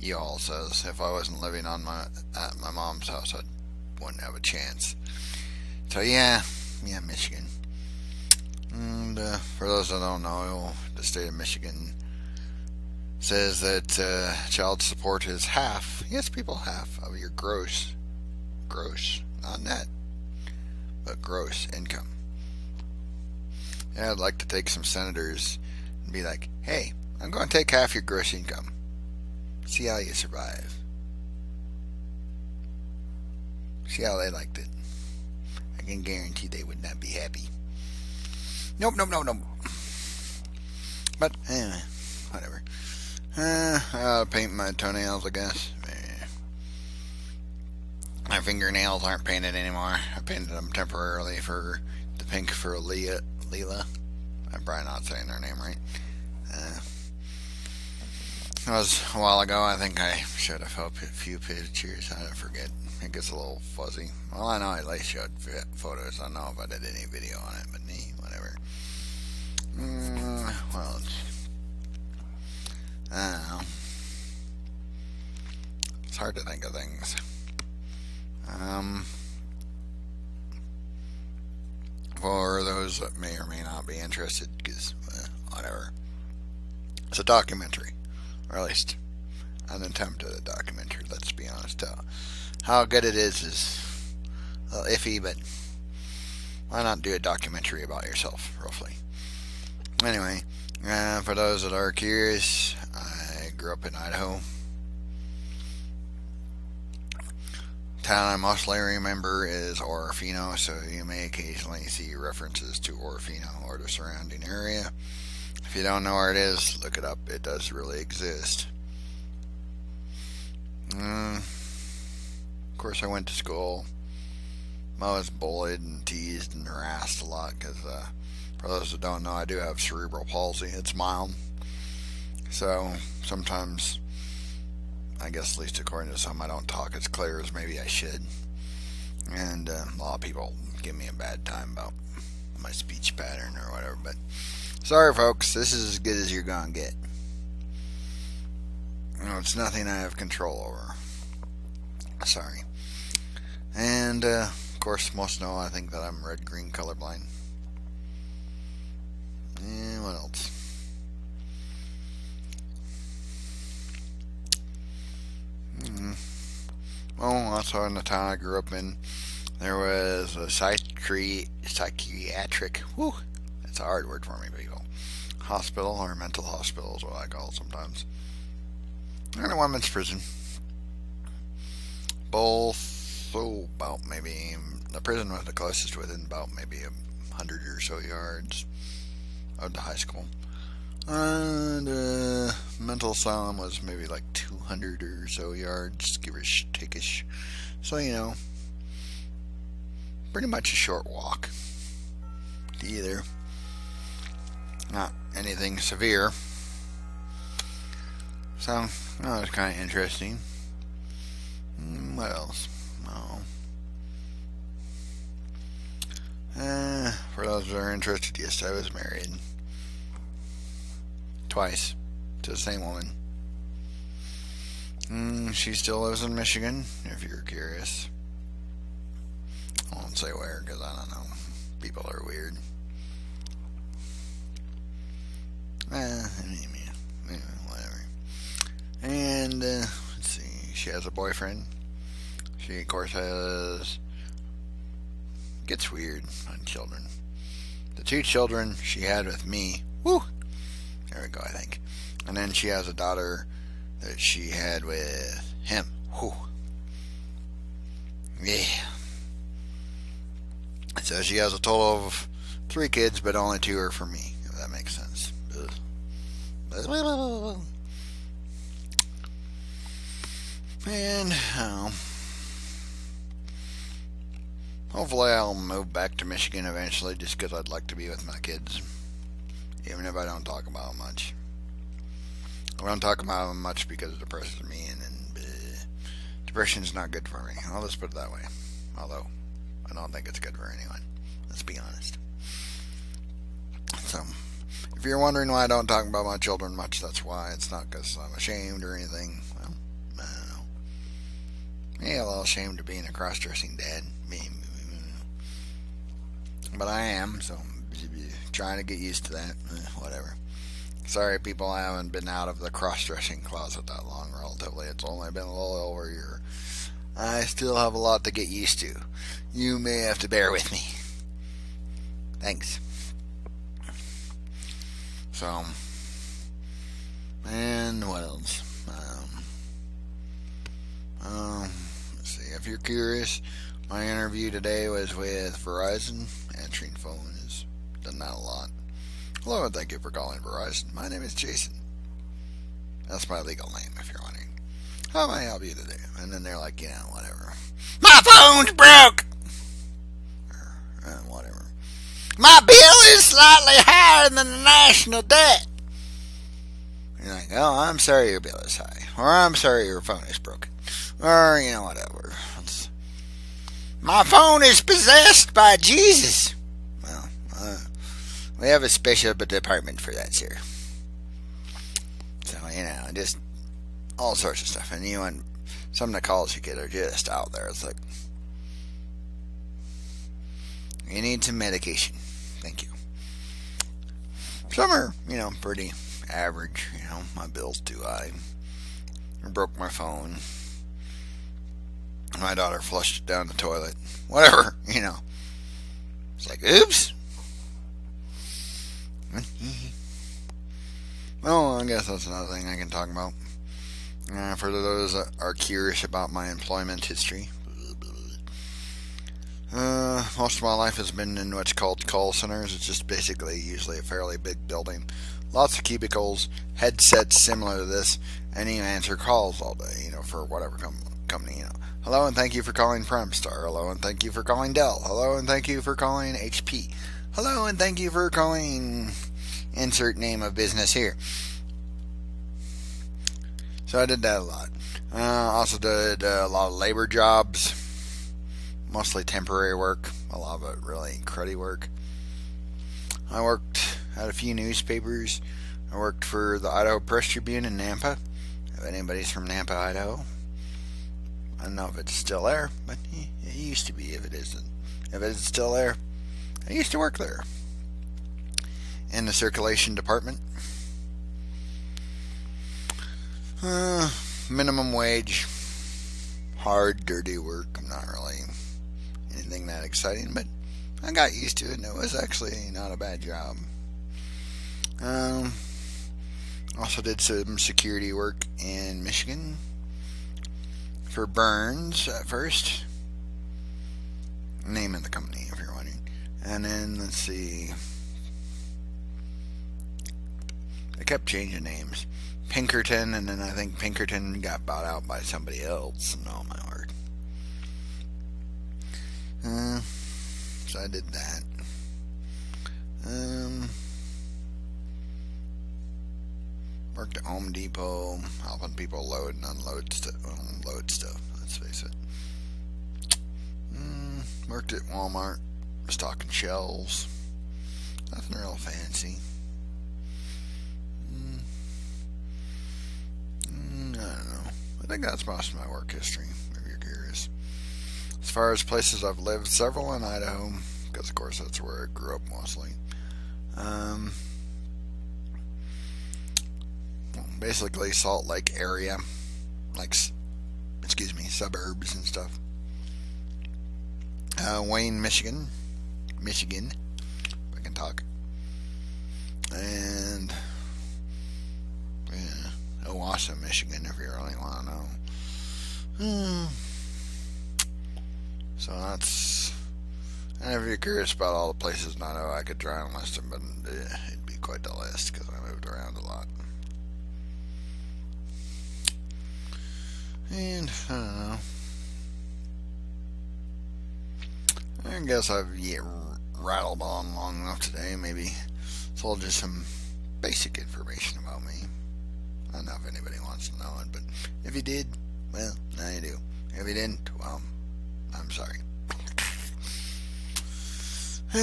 Speaker 1: you all says. If I wasn't living on my at my mom's house, I wouldn't have a chance. So yeah, yeah, Michigan. And uh, for those that don't know, the state of Michigan says that uh, child support is half, yes, people, half of your gross, gross, not net, but gross income. Yeah, I'd like to take some senators and be like, hey, I'm going to take half your gross income. See how you survive. See how they liked it can guarantee they would not be happy. Nope, nope, nope, nope. But, anyway, whatever. Uh, I'll paint my toenails, I guess. My fingernails aren't painted anymore. I painted them temporarily for the pink for Leah, Leelah. I'm probably not saying her name right. Uh, that was a while ago. I think I showed a few pictures. I forget. It gets a little fuzzy. Well, I know I like showed photos. I don't know if I did any video on it, but me, whatever. Mm, well, I don't know. It's hard to think of things. Um, for those that may or may not be interested, because whatever. It's a documentary, or at least an attempt at a documentary. Let's be honest. Uh, how good it is is iffy, but why not do a documentary about yourself, roughly? Anyway, uh, for those that are curious, I grew up in Idaho. Town I mostly remember is Orofino, so you may occasionally see references to Orofino or the surrounding area. If you don't know where it is, look it up. It does really exist. Mm of course, I went to school. I was bullied and teased and harassed a lot because, uh, for those that don't know, I do have cerebral palsy. It's mild. So sometimes, I guess, at least according to some, I don't talk as clear as maybe I should. And uh, a lot of people give me a bad time about my speech pattern or whatever. But sorry, folks, this is as good as you're going to get. You know, it's nothing I have control over. Sorry. And, uh, of course, most know I think that I'm red green colorblind. And what else? Mm. Well, also in the town I grew up in, there was a psychi- psychiatric, whew, that's a hard word for me, people. Hospital, or mental hospital is what I call it sometimes. And a women's prison. Both so about maybe the prison was the closest within about maybe a hundred or so yards of the high school. And uh, mental asylum was maybe like 200 or so yards, give or take So, you know, pretty much a short walk to either. Not anything severe. So, that was kind of interesting. Hmm, what else? Uh, for those that are interested, yes, I was married. Twice. To the same woman. Mm, she still lives in Michigan, if you're curious. I won't say where, because I don't know. People are weird. Eh, anyway, whatever. And uh, let's see, she has a boyfriend. She, of course, has. Gets weird on children. The two children she had with me. Woo! There we go, I think. And then she has a daughter that she had with him. Whew. Yeah. So she has a total of three kids, but only two are for me, if that makes sense. And, um, hopefully I'll move back to Michigan eventually just because I'd like to be with my kids, even if I don't talk about them much. I don't talk about them much because it depresses me, and, and uh, depression's not good for me. I'll just put it that way. Although, I don't think it's good for anyone. Let's be honest. So, if you're wondering why I don't talk about my children much, that's why. It's not because I'm ashamed or anything. Well, I don't know. A little ashamed of being a cross-dressing dad. But I am, so I'm trying to get used to that. Eh, whatever. Sorry, people, I haven't been out of the cross-dressing closet that long, relatively. It's only been a little over a year. I still have a lot to get used to. You may have to bear with me. Thanks. So, and what else? Um, um, let's see. If you're curious, my interview today was with Verizon. Answering phone is done that a lot. Hello and thank you for calling Verizon. My name is Jason. That's my legal name, if you're wondering. How may I help you today? And then they're like, know, whatever. My phone's broke! Or, uh, whatever. My bill is slightly higher than the national debt. You're like, oh, I'm sorry your bill is high. Or I'm sorry your phone is broken. Or, you know, whatever. It's, my phone is possessed by Jesus. Well, uh, we have a special department for that, sir. So, you know, just all sorts of stuff. And you and some of the calls you get are just out there. It's like, you need some medication. Some are, you know, pretty average. You know, my bill's too high. I broke my phone. My daughter flushed it down the toilet. Whatever, you know. It's like, oops. well, I guess that's another thing I can talk about. Uh, for those that are curious about my employment history, uh, most of my life has been in what's called call centers. It's just basically usually a fairly big building, lots of cubicles, headsets similar to this, and you answer calls all day. You know, for whatever com- company. You know, hello and thank you for calling Primestar. Hello and thank you for calling Dell. Hello and thank you for calling HP. Hello and thank you for calling. Insert name of business here. So I did that a lot. Uh, also did uh, a lot of labor jobs, mostly temporary work. A lot of it really cruddy work. I worked at a few newspapers. I worked for the Idaho Press Tribune in Nampa. If anybody's from Nampa, Idaho, I don't know if it's still there, but it used to be. If it isn't, if it's still there, I used to work there in the circulation department. Uh, minimum wage, hard, dirty work. I'm not really anything that exciting, but I got used to it, and it was actually not a bad job. Um, also did some security work in Michigan for Burns at first. Name of the company, if you're wondering. And then let's see. They kept changing names. Pinkerton, and then I think Pinkerton got bought out by somebody else. No, my word. Uh, so I did that. Um, worked at Home Depot, helping people load and unload stuff. Unload stuff. Let's face it. Mm, worked at Walmart, stocking shelves. Nothing real fancy. I don't know. I think that's most of my work history. As far as places I've lived, several in Idaho, because of course that's where I grew up mostly. Um, basically Salt Lake area, like excuse me, suburbs and stuff. Uh, Wayne, Michigan, Michigan, if I can talk, and yeah, Owosso, Michigan, if you really want to know. Hmm. So that's. And if you're curious about all the places I know, I could try and list them, but it'd be quite the list because I moved around a lot. And I don't know. I guess I've yeah, rattled on long enough today. Maybe told you some basic information about me. I don't know if anybody wants to know it, but if you did, well, now you do. If you didn't, well, I'm sorry.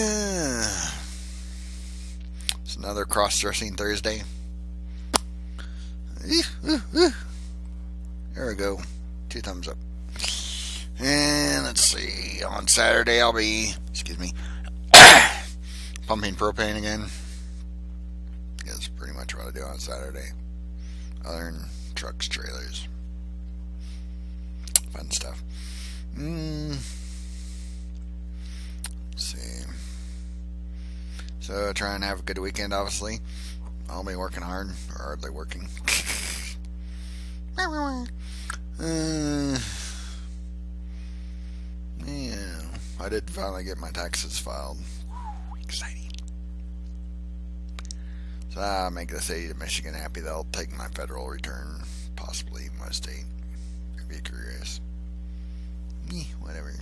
Speaker 1: it's another cross-dressing Thursday. There we go. Two thumbs up. And let's see. On Saturday, I'll be, excuse me, pumping propane again. That's pretty much what I do on Saturday. Other than trucks, trailers, fun stuff. Mm. Let's see. So, try and have a good weekend, obviously. I'll be working hard, or hardly working. Uh, yeah, I did finally get my taxes filed. exciting. So I'll make the state of Michigan happy. They'll take my federal return, possibly my state. If you're curious. Yeah, whatever.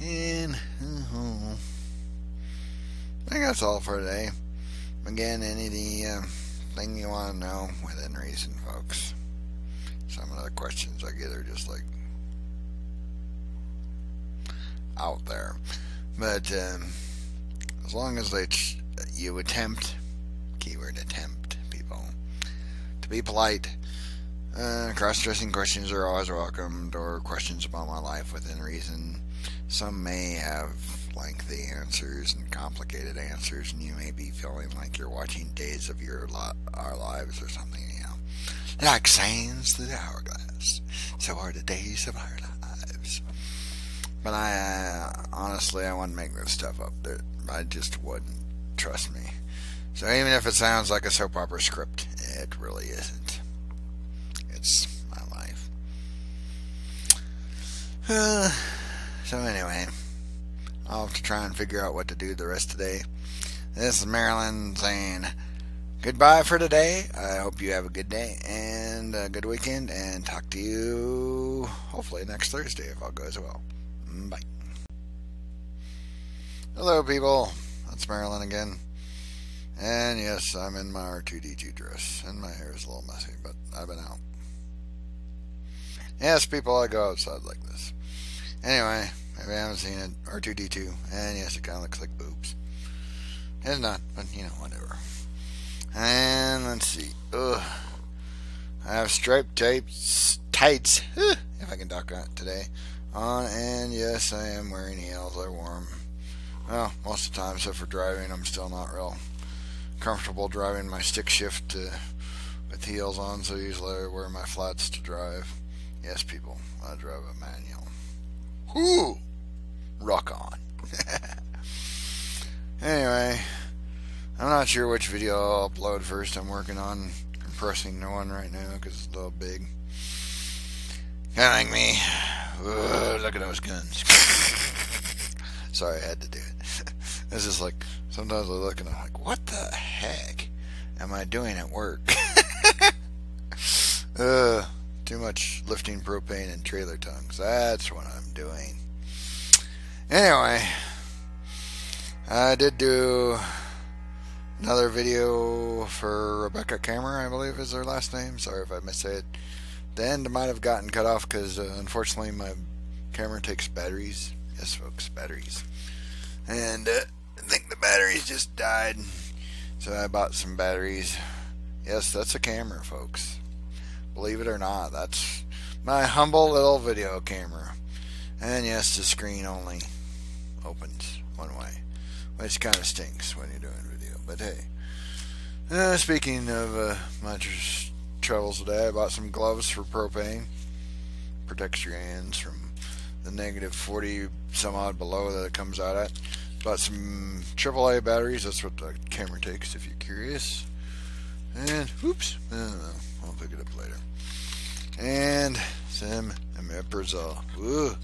Speaker 1: And uh, I think that's all for today. Again, any of the uh, thing you want to know within reason, folks. Some of the questions I get are just like out there. But um, as long as they you attempt, keyword attempt, people, to be polite, uh, cross-dressing questions are always welcomed, or questions about my life within reason. Some may have lengthy answers and complicated answers, and you may be feeling like you're watching Days of Your li- Our Lives or something. You know, like sands through the hourglass, so are the days of our lives. But I, uh, honestly, I wouldn't make this stuff up. I just wouldn't. Trust me. So even if it sounds like a soap opera script, it really isn't. It's my life. Uh, so anyway, I'll have to try and figure out what to do the rest of the day. This is Marilyn saying goodbye for today. I hope you have a good day and a good weekend, and talk to you hopefully next Thursday if all goes well. Bye. Hello, people. That's Marilyn again. And yes, I'm in my R2D2 dress, and my hair is a little messy, but I've been out. Yes, people, I go outside like this. Anyway, if you haven't seen it, R2D2, and yes, it kind of looks like boobs. It's not, but you know, whatever. And let's see. Ugh. I have striped tights, tights, if I can talk that today, on, and yes, I am wearing heels. Wore them. Well, most of the time, except for driving, I'm still not real comfortable driving my stick shift uh, with heels on, so usually I wear my flats to drive. Yes, people, I drive a manual. Whoo! Rock on. anyway. I'm not sure which video I'll upload first. I'm working on compressing the one right now because it's a little big. Kind of like me. Ugh, look at those guns. Sorry, I had to do it. It's just like sometimes I look and I'm like, what the heck am I doing at work? uh, too much lifting propane and trailer tongues. That's what I'm doing. Anyway, I did do another video for Rebecca Cameron, I believe is her last name. Sorry if I missed it. The end might have gotten cut off because uh, unfortunately my camera takes batteries. Yes, folks, batteries. And uh, I think the batteries just died. So I bought some batteries. Yes, that's a camera, folks. Believe it or not, that's my humble little video camera. And yes, the screen only opens one way, which kind of stinks when you're doing video. But hey, Uh, speaking of uh, my tr- travels today, I bought some gloves for propane. Protects your hands from the negative 40 some odd below that it comes out at. Bought some AAA batteries. That's what the camera takes if you're curious. And, oops, I'll pick it up later. And some omeprazole. Ooh,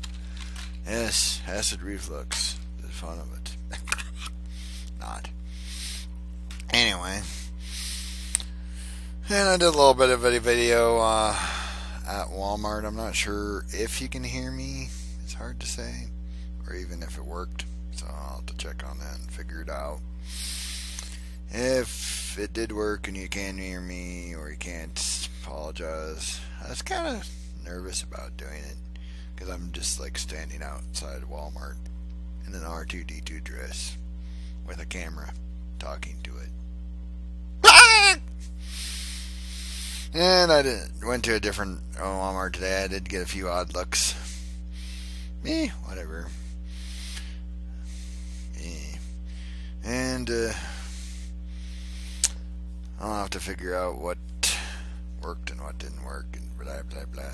Speaker 1: yes, acid reflux. The fun of it. Not. Anyway. And I did a little bit of a video uh, at Walmart. I'm not sure if you can hear me. It's hard to say. Or even if it worked. So I'll have to check on that and figure it out. If it did work and you can hear me or you can't, apologize. I was kind of nervous about doing it because I'm just like standing outside Walmart in an R2D2 dress with a camera talking to it. And I did, went to a different Walmart today. I did get a few odd looks. Me, whatever. Eh. And uh, I'll have to figure out what worked and what didn't work and blah blah blah.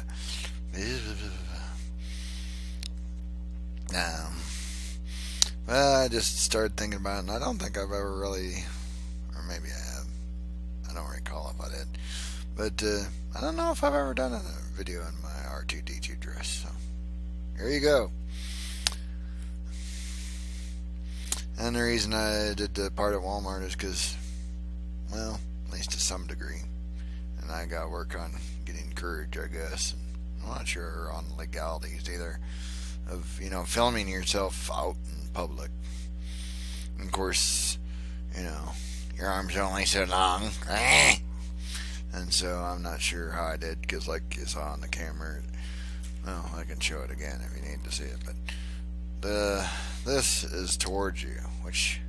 Speaker 1: Um, well, I just started thinking about it, and I don't think I've ever really, or maybe I have. I don't recall if I did, but uh, I don't know if I've ever done a video in my R2D2 dress. So here you go. And the reason I did the part at Walmart is because, well, at least to some degree, and I got to work on getting courage, I guess. I'm not sure on legalities either of you know filming yourself out in public. And of course, you know your arms are only so long, and so I'm not sure how I did because like you saw on the camera. Well, I can show it again if you need to see it, but the this is towards you, which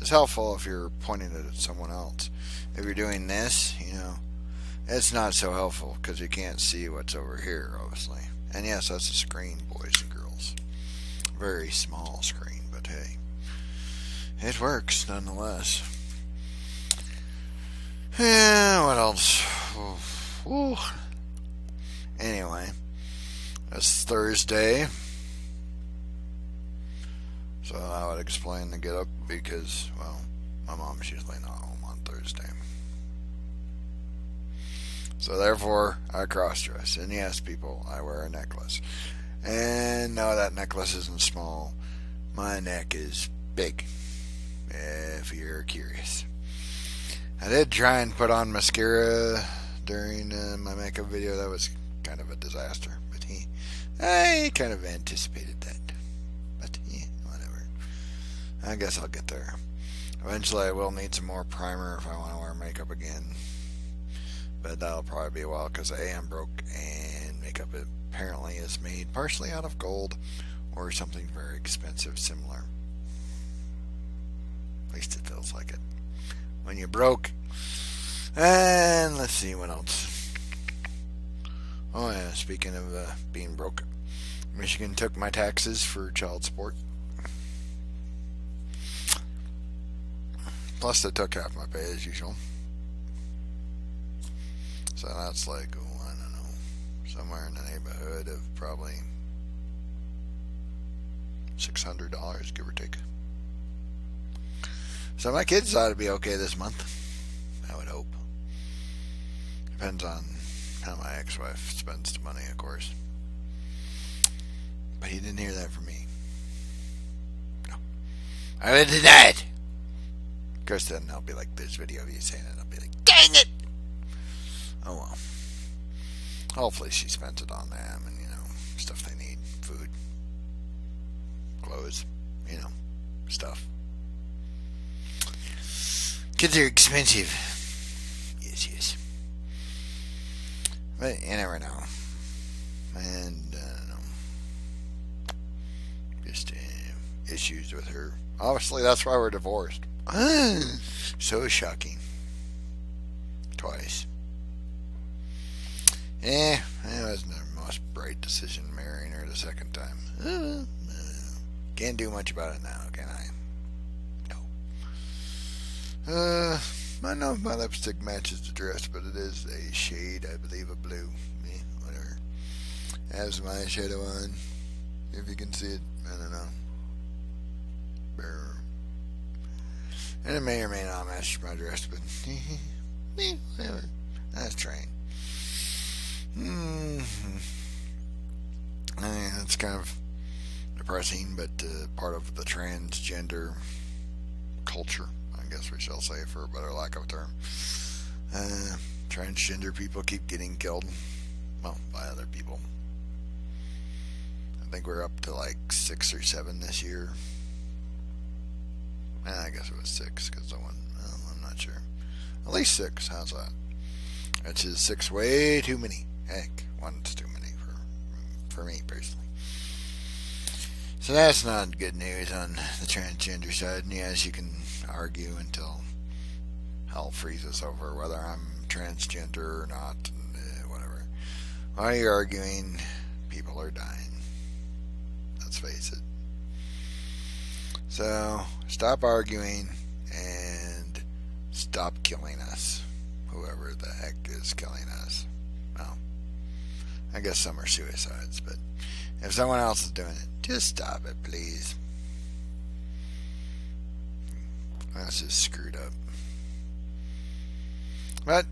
Speaker 1: is helpful if you're pointing it at someone else. If you're doing this, you know, it's not so helpful because you can't see what's over here, obviously. And yes, that's a screen, boys and girls. Very small screen, but hey, it works nonetheless. Yeah, what else? Ooh. Anyway, it's Thursday. So I would explain the get up because, well, my mom's usually not home on Thursday. So therefore, I cross dress. And yes, people, I wear a necklace. And no, that necklace isn't small. My neck is big, if you're curious. I did try and put on mascara during uh, my makeup video. That was kind of a disaster. But he, I kind of anticipated that. But yeah, whatever. I guess I'll get there. Eventually, I will need some more primer if I want to wear makeup again but that'll probably be a while because I am broke and makeup apparently is made partially out of gold or something very expensive similar. At least it feels like it. When you're broke. And let's see what else. Oh yeah, speaking of uh, being broke, Michigan took my taxes for child support. Plus, they took half my pay as usual. So that's like, oh, I don't know, somewhere in the neighborhood of probably $600, give or take. So my kids ought to be okay this month. I would hope. Depends on how my ex-wife spends the money, of course. But he didn't hear that from me. No. I would deny it. Of course, then I'll be like, this video of you saying it. I'll be like, dang it! Oh well. Hopefully she spends it on them and, you know, stuff they need. Food. Clothes. You know, stuff. Kids are expensive. Yes, yes. But you never know. And, uh, know, just uh, issues with her. Obviously, that's why we're divorced. so shocking. Twice. Eh, it wasn't the most bright decision marrying her the second time. Uh, can't do much about it now, can I? No. Uh, I know if my lipstick matches the dress, but it is a shade, I believe, of blue. Yeah, whatever. Has my shadow on. If you can see it, I don't know. And it may or may not match my dress, but eh, whatever. That's train. Mm-hmm. I mean, that's kind of depressing, but uh, part of the transgender culture, I guess we shall say, for a better lack of a term. Uh, transgender people keep getting killed, well, by other people. I think we're up to like six or seven this year. Eh, I guess it was six because the one, I'm not sure. At least six. How's that? That's just six way too many. Heck, one's too many for for me personally. So that's not good news on the transgender side. And yes, you can argue until hell freezes over whether I'm transgender or not, and, uh, whatever. While you're arguing, people are dying. Let's face it. So stop arguing and stop killing us. Whoever the heck is killing us. Well, I guess some are suicides, but if someone else is doing it, just stop it, please. That's just screwed up. But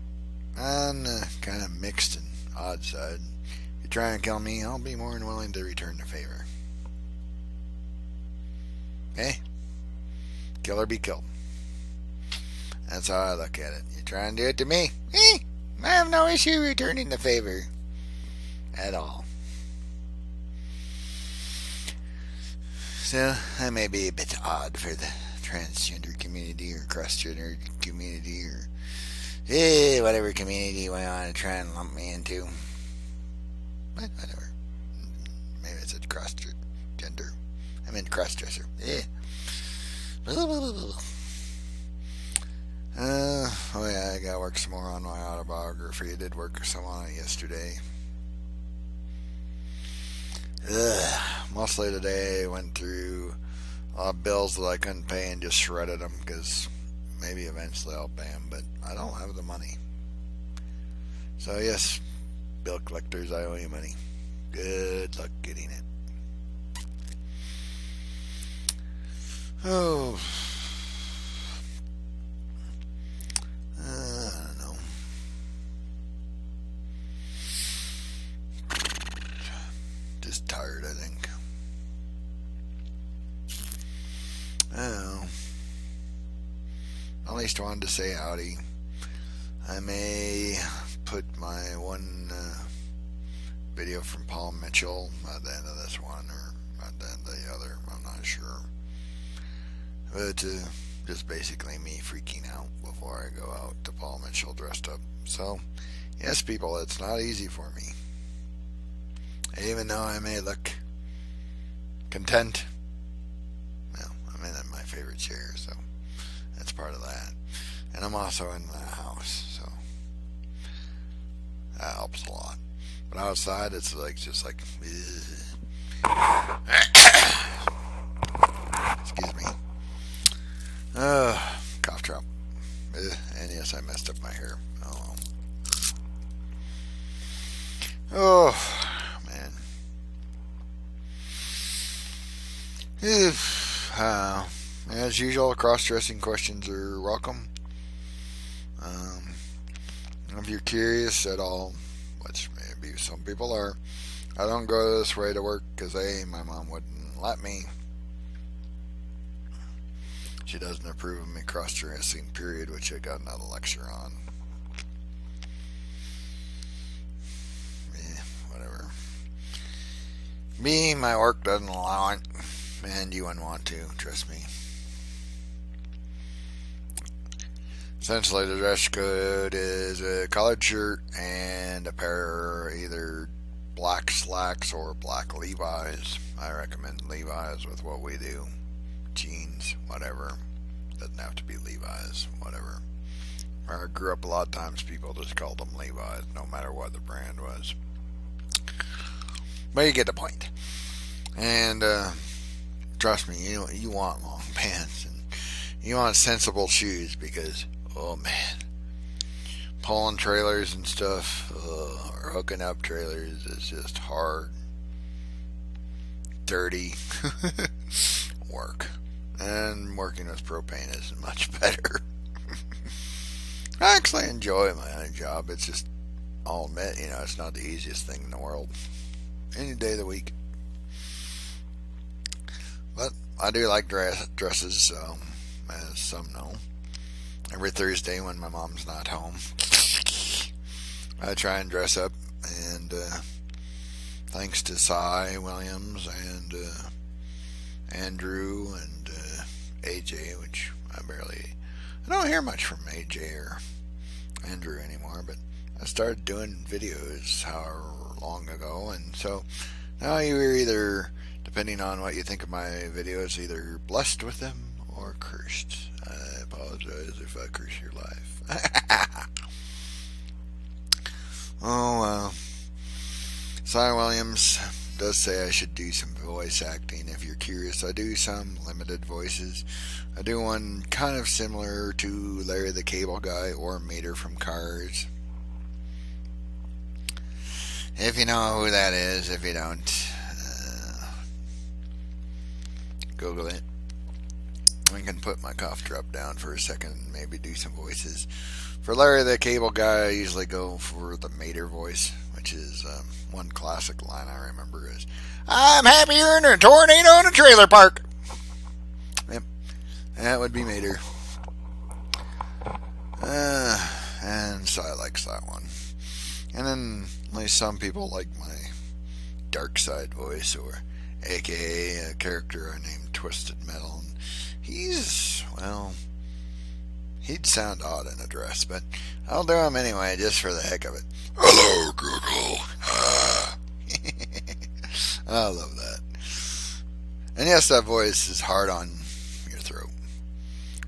Speaker 1: on the kind of mixed and odd side, if you try and kill me, I'll be more than willing to return the favor. Okay? Kill or be killed. That's how I look at it. You try and do it to me? Eh, I have no issue returning the favor. At all. So, I may be a bit odd for the transgender community or cross-gender community or eh, whatever community you want to try and lump me into. But whatever. Maybe it's a cross-gender. I mean cross-dresser. Eh. Uh, oh yeah, I gotta work some more on my autobiography. I did work some on it yesterday. Ugh. Mostly today I went through uh, bills that I couldn't pay and just shredded them because maybe eventually I'll pay them, but I don't have the money. So yes, bill collectors, I owe you money. Good luck getting it. Oh. Least wanted to say howdy. I may put my one uh, video from Paul Mitchell at the end of this one or at the end of the other. I'm not sure. But uh, just basically me freaking out before I go out to Paul Mitchell dressed up. So, yes, people, it's not easy for me. Even though I may look content, well, I'm in my favorite chair, so that's part of that and I'm also in the house, so that helps a lot. But outside, it's like just like. Excuse me. Uh, cough drop. And yes, I messed up my hair. Oh, oh man. If, uh, as usual, cross-dressing questions are welcome. Um, if you're curious at all, which maybe some people are, I don't go this way to work because A, my mom wouldn't let me. She doesn't approve of me cross dressing, period, which I got another lecture on. Yeah, whatever. Me, my work doesn't allow it, and you wouldn't want to, trust me. Essentially, the dress code is a collared shirt and a pair either black slacks or black Levi's. I recommend Levi's with what we do. Jeans, whatever. Doesn't have to be Levi's, whatever. I grew up a lot of times people just called them Levi's, no matter what the brand was. But you get the point. And uh, trust me, you you want long pants and you want sensible shoes because oh man, pulling trailers and stuff, uh, or hooking up trailers is just hard, dirty work. And working with propane is much better. I actually enjoy my job. It's just, I'll admit, you know, it's not the easiest thing in the world. Any day of the week. I do like dress, dresses, as some know. Every Thursday when my mom's not home, I try and dress up. And uh, thanks to Cy Williams and uh, Andrew and uh, AJ, which I barely I don't hear much from AJ or Andrew anymore, but I started doing videos how long ago, and so now you're either, depending on what you think of my videos, either blessed with them or cursed. I apologize if I curse your life. oh, well. Cy Williams does say I should do some voice acting. If you're curious, I do some limited voices. I do one kind of similar to Larry the Cable Guy or Mater from Cars. If you know who that is, if you don't, uh, Google it. I can put my cough drop down for a second and maybe do some voices. For Larry the Cable Guy, I usually go for the Mater voice which is um, one classic line I remember is, "I'm happier in a tornado in a trailer park." Yep, that would be Mater. Uh, and so I likes that one. And then, at least some people like my dark side voice, or AKA a character I named Twisted Metal. And he's well, he'd sound odd in a dress, but I'll do him anyway, just for the heck of it. Hello, Google. I love that. And yes, that voice is hard on your throat.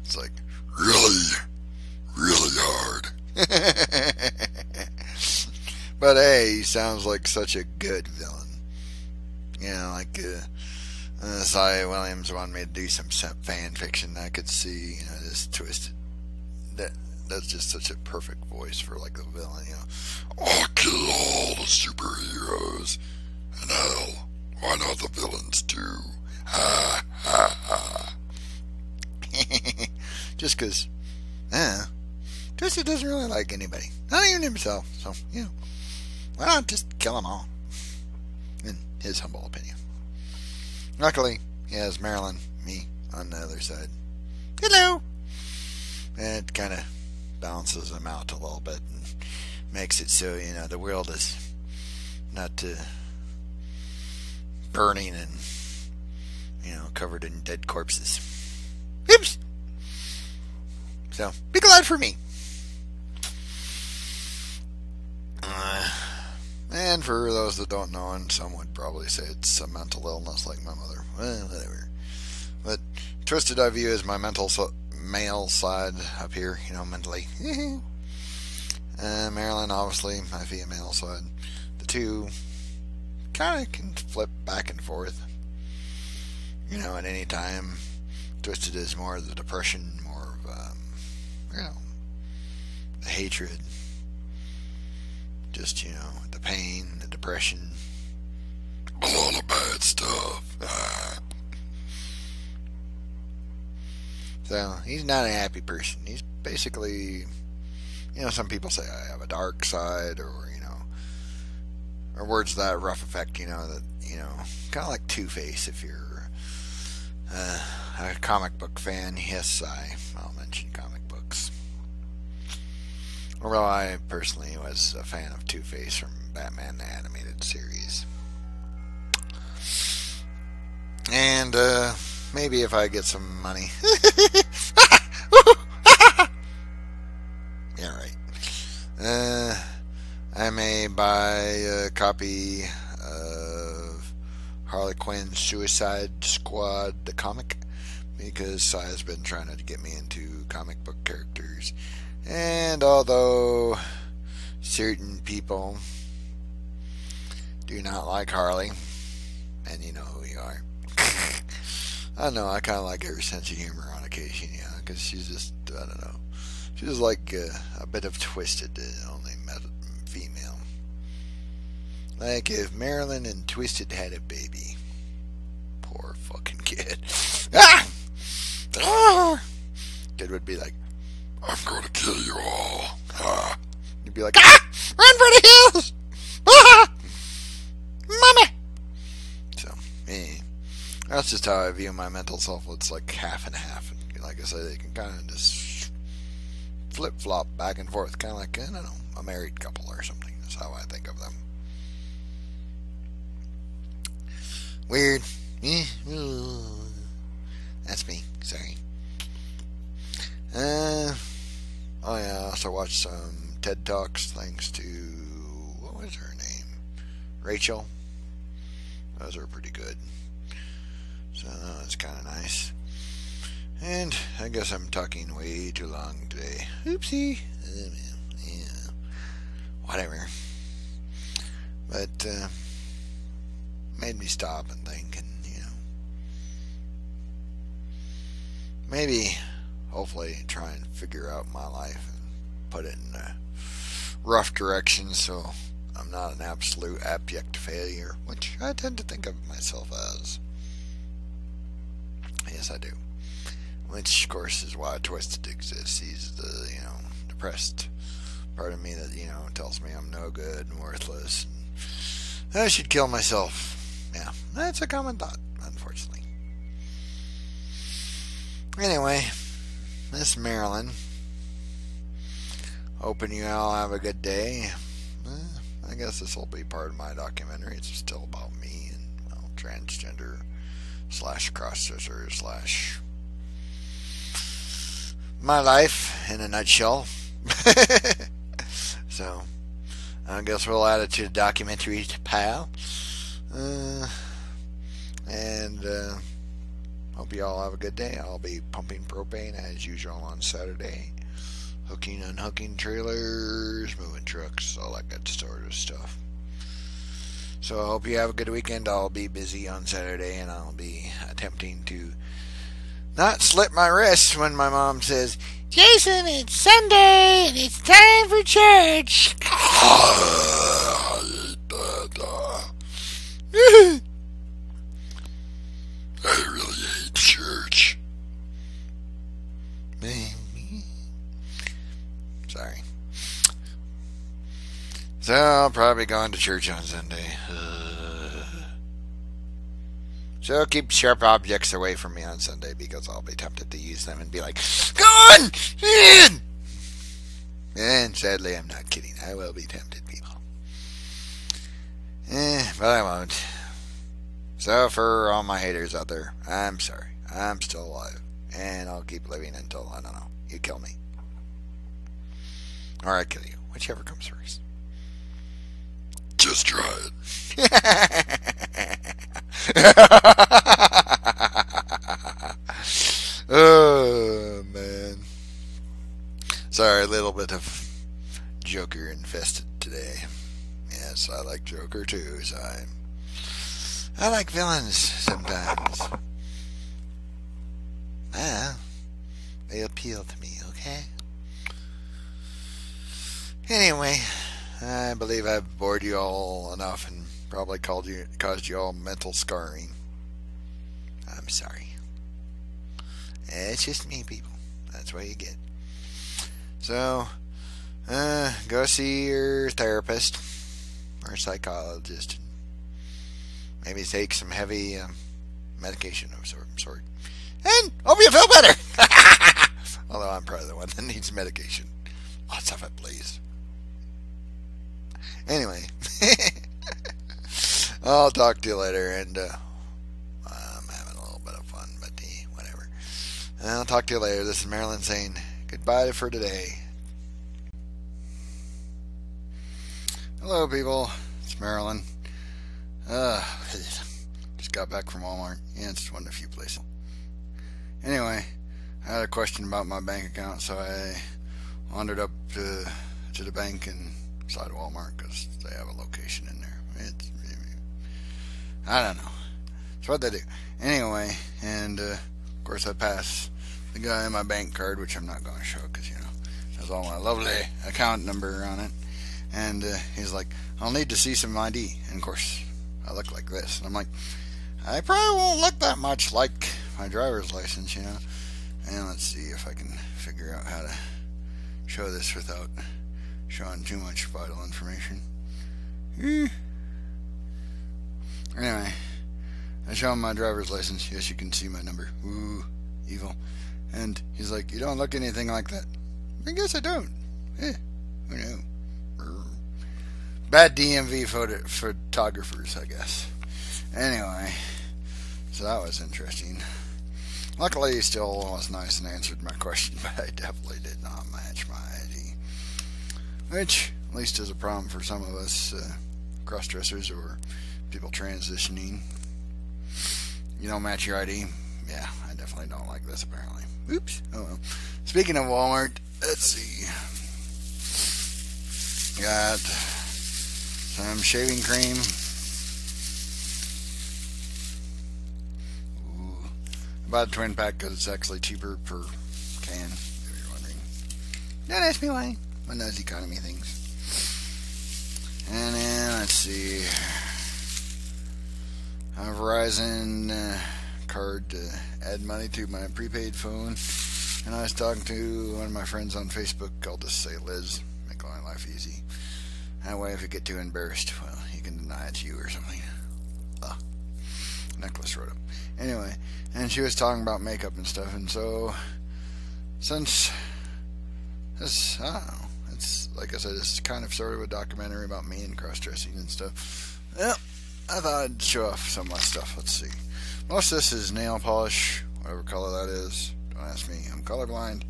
Speaker 1: It's like, really, really hard. but hey, he sounds like such a good villain. You know, like uh, uh, Cy Williams wanted me to do some fan fiction. I could see, you know, this twisted that that's just such a perfect voice for like a villain, you know. I'll kill all the superheroes, and hell, why not the villains too? Ha ha ha. just because, eh, Twisted doesn't really like anybody, not even himself. So you know, why not just kill them all? In his humble opinion. Luckily, he has Marilyn, me, on the other side. Hello. And it kind of balances them out a little bit and makes it so you know the world is not uh, burning and you know covered in dead corpses. Oops. So be glad for me. Uh, and for those that don't know, and some would probably say it's a mental illness like my mother. Well, whatever. But Twisted I view as my mental so- male side up here, you know, mentally. uh, Marilyn, obviously, my female side. The two kind of can flip back and forth. You know, at any time. Twisted is more of the depression, more of, um, you know, the hatred. Just, you know, the pain, the depression. all the bad stuff. Ah. So he's not a happy person. He's basically, you know, some people say I have a dark side, or you know, or words that have rough effect. You know that you know, kind of like Two Face. If you're uh, a comic book fan, yes, I I'll mention comic. Although I personally was a fan of Two Face from Batman the animated series, and. uh Maybe if I get some money. yeah, right. Uh, I may buy a copy of Harley Quinn's Suicide Squad, the comic, because Cy has been trying to get me into comic book characters. And although certain people do not like Harley, and you know who you are. I know. I kind of like her sense of humor on occasion, yeah, because she's just, I don't know. She's like uh, a bit of twisted, only female. Like if Marilyn and Twisted had a baby. Poor fucking kid. Ah! Ah! Kid would be like, I'm gonna kill you all. Ah. You'd be like, ah! Run for the hills! Ah! Mommy! So, eh. That's just how I view my mental self. It's like half and half. And like I say, they can kind of just flip flop back and forth, kind of like, I don't know, a married couple or something. That's how I think of them. Weird. Eh, That's me. Sorry. Uh, I also watched some TED Talks thanks to, what was her name? Rachel. Those are pretty good. So that was kind of nice. And I guess I'm talking way too long today. Oopsie. Yeah. Whatever. But, uh, made me stop and think and, you know, maybe, hopefully, try and figure out my life and put it in a rough direction so I'm not an absolute abject failure, which I tend to think of myself as. Yes, I do. Which, of course, is why Twisted exists. He's the, you know, depressed part of me that, you know, tells me I'm no good and worthless. And I should kill myself. Yeah, that's a common thought, unfortunately. Anyway, Miss Marilyn. Hoping you all have a good day. Eh, I guess this will be part of my documentary. It's still about me and, well, transgender slash crossdresser slash my life in a nutshell. so, I guess we'll add it to the documentary pile. Uh, and uh, hope you all have a good day. I'll be pumping propane as usual on Saturday. Hooking, and unhooking trailers, moving trucks, all that good sort of stuff. So I hope you have a good weekend. I'll be busy on Saturday and I'll be attempting to not slip my wrist when my mom says, Jason, it's Sunday and it's time for church. I really Sorry. So I'll probably go into church on Sunday. So keep sharp objects away from me on Sunday because I'll be tempted to use them and be like, "Go on!" And sadly, I'm not kidding. I will be tempted, people. Eh, but I won't. So for all my haters out there, I'm sorry. I'm still alive. And I'll keep living until, I don't know, you kill me. Or I kill you. Whichever comes first. Just try it. oh, man. Sorry, a little bit of Joker infested today. Yes, I like Joker too, so I I like villains sometimes. Well, they appeal to me, okay? Anyway, I believe I've bored you all enough and probably you, caused you all mental scarring. I'm sorry. It's just me, people. That's what you get. So, uh, go see your therapist or psychologist maybe take some heavy um, medication of some sort. And hope you feel better. Although I'm probably the one that needs medication. Lots of it, please. Anyway, I'll talk to you later, and uh, I'm having a little bit of fun, but eh, whatever. I'll talk to you later. This is Marilyn saying goodbye for today. Hello, people. It's Marilyn. Uh, just got back from Walmart. Yeah, it's one of the few places. Anyway, I had a question about my bank account, so I wandered up to, to the bank inside Walmart because they have a location in there. It's, I don't know. It's what they do. Anyway, and uh, of course I pass the guy my bank card, which I'm not going to show because, you know, has all my lovely account number on it. And uh, he's like, I'll need to see some ID. And of course, I look like this. And I'm like, I probably won't look that much like my driver's license, you know. And let's see if I can figure out how to show this without showing too much vital information. Eh. Anyway, I show him my driver's license. Yes, you can see my number. Ooh, evil. And he's like, You don't look anything like that. I guess I don't. Eh, who knew? Bad DMV photo- photographers, I guess. Anyway, so that was interesting. Luckily, he still was nice and answered my question, but I definitely did not match my ID. Which, at least, is a problem for some of us uh, cross dressers or people transitioning. You don't match your ID? Yeah, I definitely don't like this, apparently. Oops. Oh well. Speaking of Walmart, let's see. Got some shaving cream. Ooh. About a twin pack because it's actually cheaper per can, if you're wondering. Don't ask me why. One those economy things. And then, let's see. A Verizon uh, card to add money to my prepaid phone. And I was talking to one of my friends on Facebook. I'll just say Liz. Make my life easy. That way, if you get too embarrassed, well, you can deny it's you or something. Uh, necklace wrote up. Anyway, and she was talking about makeup and stuff, and so since this, I don't know, it's like I said, it's kind of sort of a documentary about me and cross dressing and stuff. Well, I thought I'd show off some of my stuff. Let's see. Most of this is nail polish, whatever color that is. Don't ask me. I'm colorblind.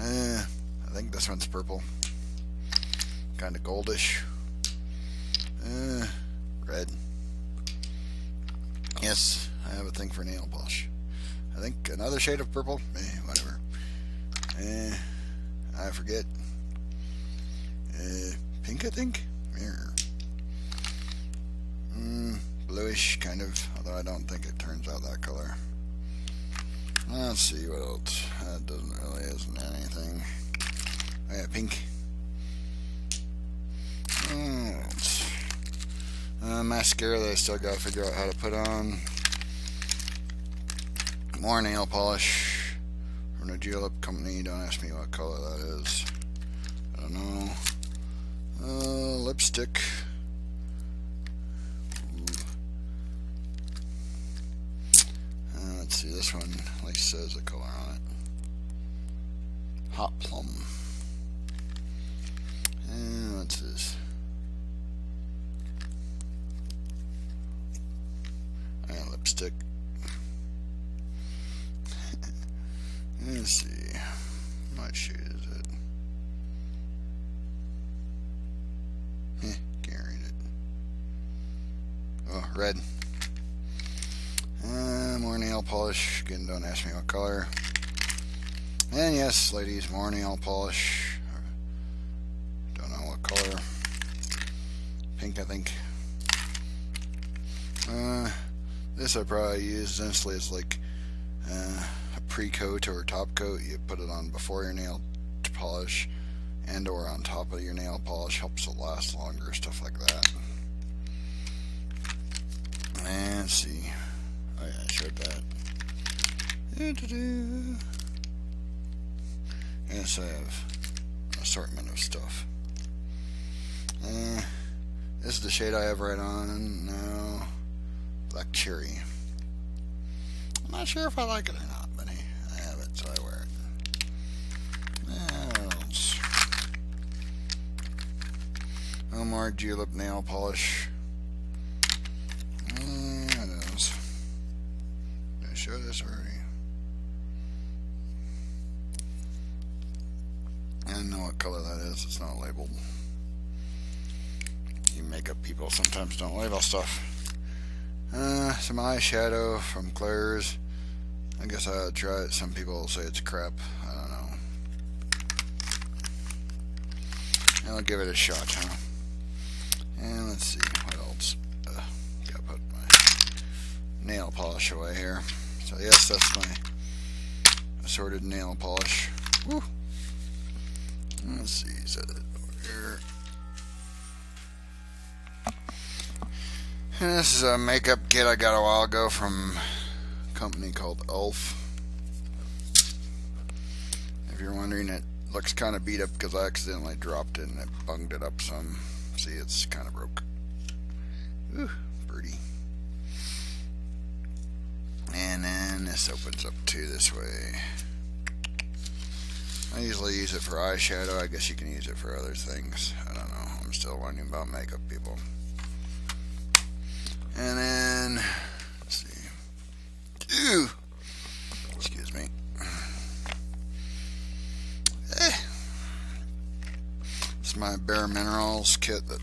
Speaker 1: Eh, I think this one's purple kind of goldish. Uh, red. Yes, I have a thing for nail polish. I think another shade of purple. Eh, whatever. Eh, I forget. Uh, pink, I think. Here. Mm, bluish, kind of. Although I don't think it turns out that color. Let's see what else. That doesn't really isn't anything. Oh yeah, pink. Uh, mascara that I still gotta figure out how to put on. More nail polish from the Julep company. Don't ask me what color that is. I don't know. Uh, lipstick. Uh, let's see, this one at least says a color on it. Hot plum. Yes, ladies, more nail polish. Don't know what color. Pink, I think. Uh, this I probably use essentially as like uh, a pre-coat or top coat. You put it on before your nail polish and or on top of your nail polish. Helps it last longer, stuff like that. And see. Oh yeah, I showed that. Yes, I have an assortment of stuff. Uh, this is the shade I have right on now black cherry. I'm not sure if I like it or not, but I have it, so I wear it. Else. Omar Julep nail polish. And what else? Did I show this already? I don't know what It's not labeled. You makeup people sometimes don't label stuff. Uh, some eyeshadow from Claire's. I guess I'll try it. Some people say it's crap. I don't know. I'll give it a shot, huh? And let's see what else. Uh, gotta put my nail polish away here. So yes, that's my assorted nail polish. Woo. Let's see, it over here. And this is a makeup kit I got a while ago from a company called Elf. If you're wondering, it looks kind of beat up because I accidentally dropped it and it bunged it up some. See, it's kind of broke. Ooh, pretty. And then this opens up too this way. I usually use it for eyeshadow. I guess you can use it for other things. I don't know. I'm still learning about makeup, people. And then, let's see. Ew. Excuse me. Eh. It's my Bare Minerals kit that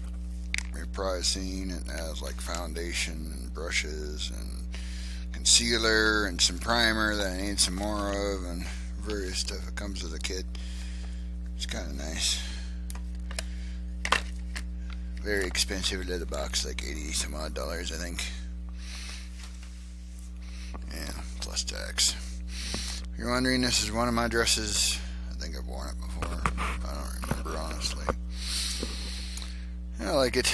Speaker 1: you've probably seen. It has like foundation and brushes and concealer and some primer that I need some more of and various stuff. It comes with a kit. It's kind of nice. Very expensive little box, like 80 some odd dollars, I think. Yeah, plus tax. If you're wondering, this is one of my dresses. I think I've worn it before. I don't remember, honestly. I like it.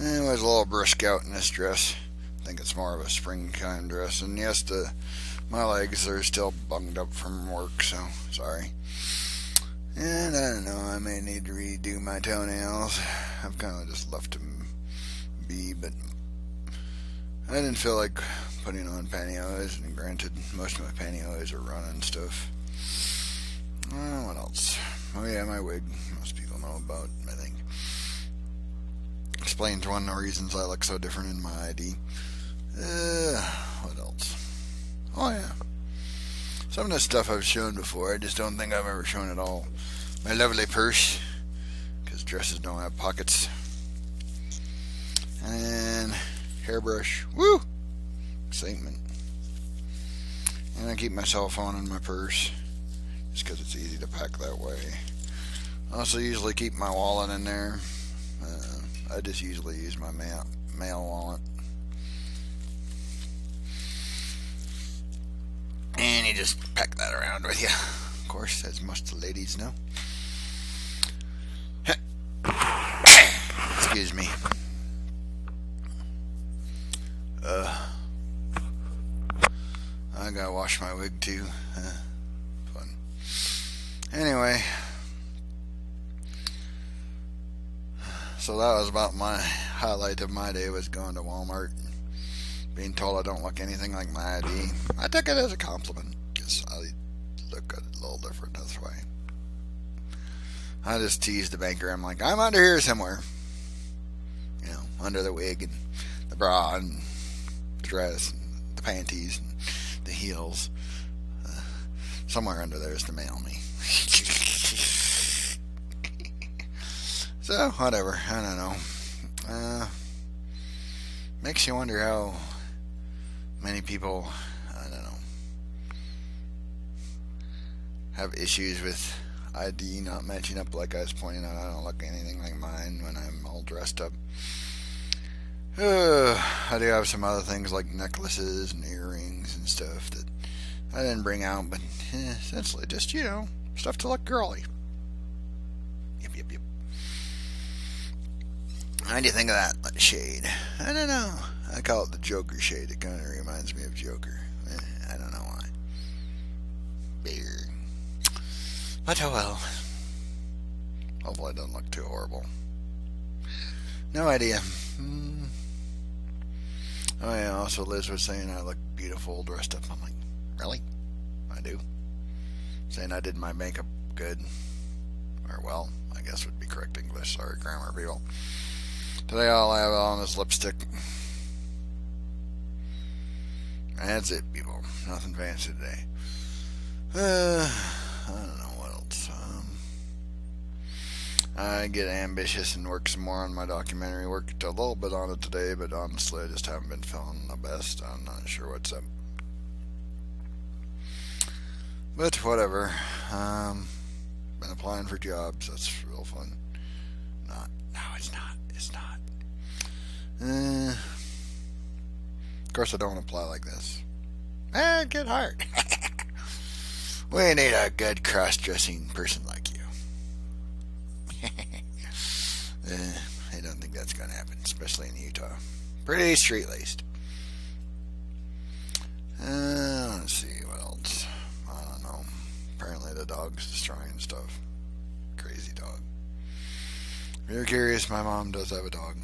Speaker 1: Eh, it was a little brisk out in this dress. I think it's more of a springtime dress. And yes, the my legs are still bunged up from work, so sorry. And I don't know, I may need to redo my toenails. I've kind of just left them be, but I didn't feel like putting on pantyhose, and granted, most of my pantyhose are running stuff. Uh, what else? Oh yeah, my wig. Most people know about, I think. Explains one of the reasons I look so different in my ID. Uh, what else? Oh yeah. Some of the stuff I've shown before, I just don't think I've ever shown it all. My lovely purse, because dresses don't have pockets. And hairbrush. Woo! Excitement. And I keep my cell phone in my purse, just because it's easy to pack that way. I also usually keep my wallet in there. Uh, I just usually use my male wallet. And you just pack that around with you. Of course, as most ladies know. Excuse me. Uh, I gotta wash my wig too. Uh, fun. Anyway, so that was about my highlight of my day was going to Walmart being told I don't look anything like my ID. I took it as a compliment because I look a little different this way. I just teased the banker. I'm like, I'm under here somewhere. You know, under the wig and the bra and the dress and the panties and the heels. Uh, somewhere under there is to male me. so, whatever. I don't know. Uh, makes you wonder how many people, I don't know, have issues with ID not matching up. Like I was pointing out, I don't look anything like mine when I'm all dressed up. Uh, I do have some other things like necklaces and earrings and stuff that I didn't bring out, but eh, essentially just, you know, stuff to look girly. Yep, yep, yep. How do you think of that shade? I don't know. I call it the Joker shade. It kind of reminds me of Joker. Eh, I don't know why. Beer. But oh well. Hopefully it doesn't look too horrible. No idea. Hmm. Oh yeah, also Liz was saying I look beautiful dressed up. I'm like, really? I do. Saying I did my makeup good. Or well, I guess would be correct English. Sorry, grammar people. Today all I have on is lipstick. That's it, people. Nothing fancy today. Uh, I don't know what else. Um, I get ambitious and work some more on my documentary. Worked a little bit on it today, but honestly, I just haven't been feeling the best. I'm not sure what's up. But whatever. Um, been applying for jobs. That's real fun. Not. No, it's not. It's not. Uh, of course, I don't want to apply like this. Eh, good heart. we need a good cross-dressing person like you. eh, I don't think that's going to happen, especially in Utah. Pretty street laced. Uh, let's see, what else? I don't know. Apparently the dog's destroying stuff. Crazy dog. If you're curious, my mom does have a dog.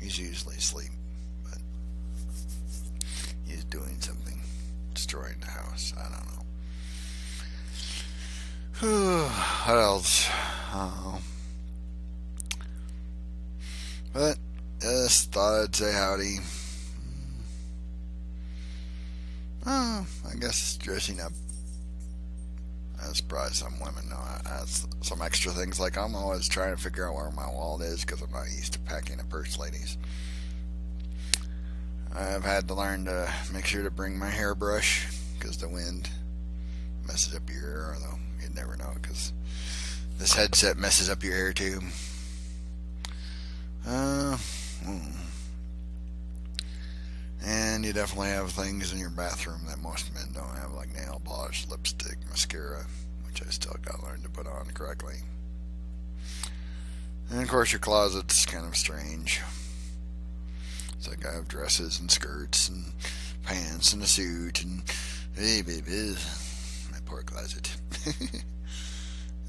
Speaker 1: He's usually asleep doing something, destroying the house. I don't know. what else? Oh. But just thought I'd say howdy. Oh, I guess dressing up. That's probably some women know has some extra things. Like I'm always trying to figure out where my wallet is because I'm not used to packing a purse, ladies. I've had to learn to make sure to bring my hairbrush because the wind messes up your hair. Although you'd never know because this headset messes up your hair too. Uh, hmm. And you definitely have things in your bathroom that most men don't have, like nail polish, lipstick, mascara, which I still got to learn to put on correctly. And of course, your closet's kind of strange. It's like I have dresses and skirts and pants and a suit and hey, baby, my poor closet.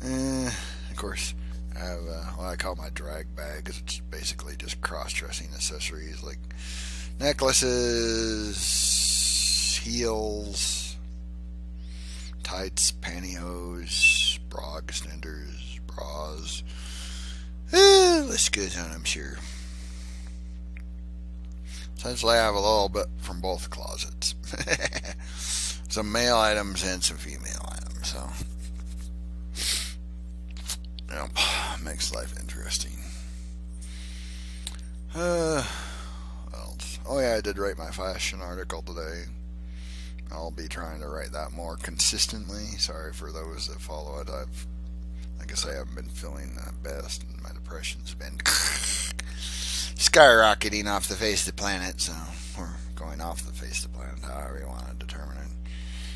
Speaker 1: uh, of course, I have uh, what I call my drag bag. It's basically just cross-dressing accessories like necklaces, heels, tights, pantyhose, bra extenders, bras. Eh, list goes on, I'm sure. Essentially, I have a little bit from both closets. some male items and some female items, so. Yep, makes life interesting. Uh, Oh yeah, I did write my fashion article today. I'll be trying to write that more consistently. Sorry for those that follow it. I've, like I say, I haven't been feeling that best, and my depression's been skyrocketing off the face of the planet. So we're going off the face of the planet, however you want to determine it.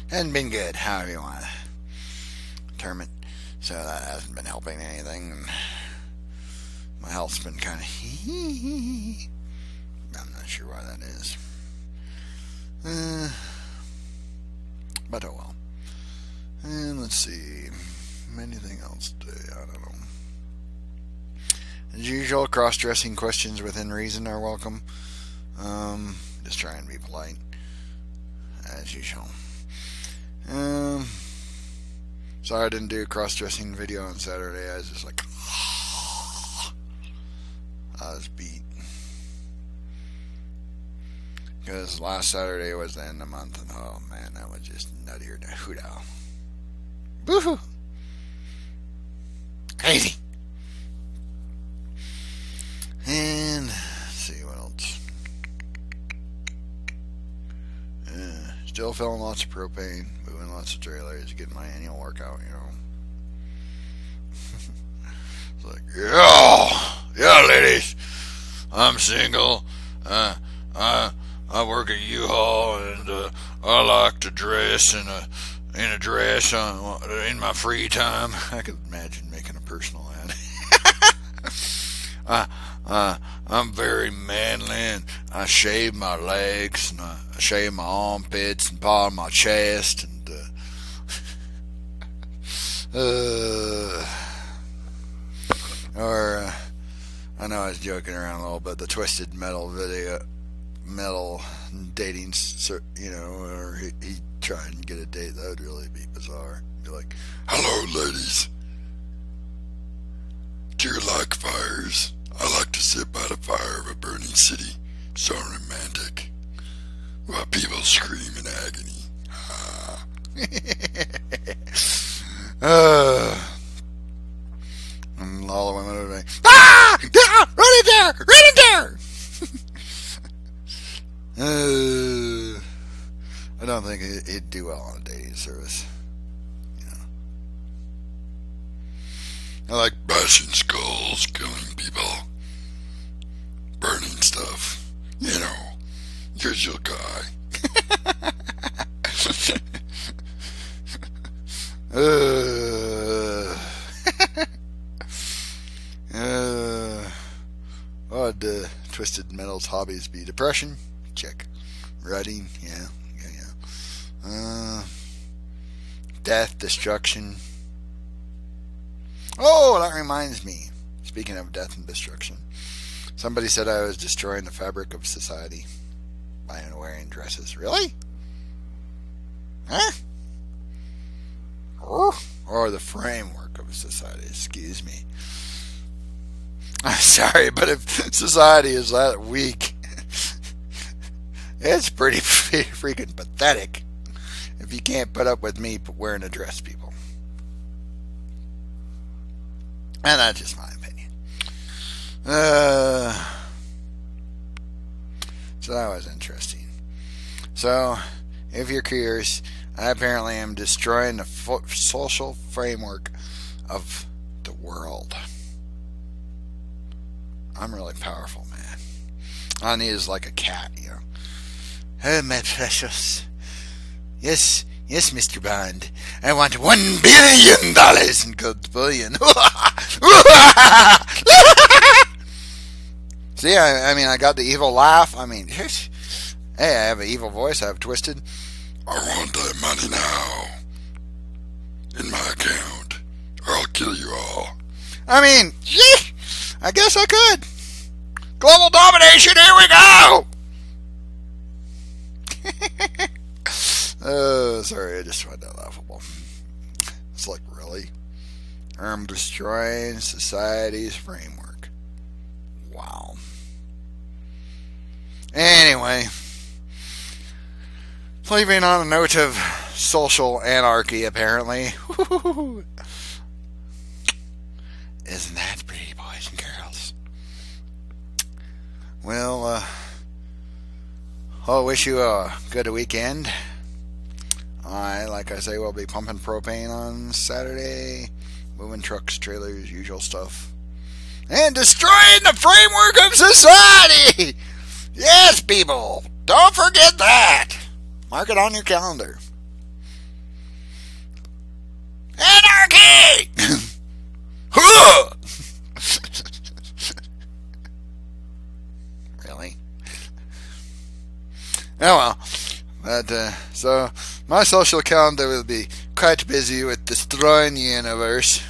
Speaker 1: Hasn't been good, however you want to determine. it. So that hasn't been helping anything. My health's been kind of I'm not sure why that is. Uh, but oh well. And let's see. Anything else today? I don't know. As usual, cross dressing questions within reason are welcome. Um, just try and be polite. As usual. Um, sorry I didn't do a cross dressing video on Saturday. I was just like. I was beat. Because last Saturday was the end of the month, and oh man, that was just nuttier than hoot owl. Boo-hoo! Crazy! Still feeling lots of propane, moving lots of trailers, getting my annual workout, you know. it's like, yeah, yeah, ladies, I'm single. Uh, uh, I work at U-Haul, and uh, I like to dress in a in a dress on, in my free time. I could imagine making a personal ad. uh, uh, I'm very manly, and I shave my legs, and I shave my armpits, and part of my chest, and uh, uh or uh, I know I was joking around a little bit. The Twisted Metal video metal dating, you know, or he, he try and get a date. That would really be bizarre. Be like, hello, ladies. Do you like fires? I like to sit by the fire of a burning city. So romantic. While people scream in agony. Ah. uh, and all the women are like, ah! ah! Run in there! Run in there! Uh, I don't think it'd do well on a dating service. I like bashing skulls, killing people, burning stuff. You know, usual guy. uh, uh, Twisted Metal's hobbies be depression? Check. Writing? Yeah, yeah, yeah. Uh, death, destruction. Oh, that reminds me. Speaking of death and destruction, somebody said I was destroying the fabric of society by wearing dresses. Really? Huh? Oh, or the framework of society, excuse me. I'm sorry, but if society is that weak, it's pretty freaking pathetic if you can't put up with me wearing a dress, people. And that's just opinion. Uh, so that was interesting. So, if you're curious, I apparently am destroying the social framework of the world. I'm really powerful, man. I need is like a cat, you know. Oh, my precious. Yes, yes, Mr. Bond. I want one billion dollars in gold bullion. See, I, I, mean, I got the evil laugh. I mean, hey, I have an evil voice. I have twisted.
Speaker 2: I want that money now. In my account. Or I'll kill you all.
Speaker 1: I mean, gee, I guess I could. Global domination, here we go! uh, sorry, I just find that laughable. It's like, really? I'm destroying society's framework. Wow. Anyway, leaving on a note of social anarchy, apparently. Isn't that pretty, boys and girls? Well, uh, I'll wish you a good weekend. I, like I say, will be pumping propane on Saturday, moving trucks, trailers, usual stuff, and destroying the framework of society. Yes, people, don't forget that. Mark it on your calendar. Anarchy! really? Oh well. But, uh, so, my social calendar will be quite busy with destroying the universe.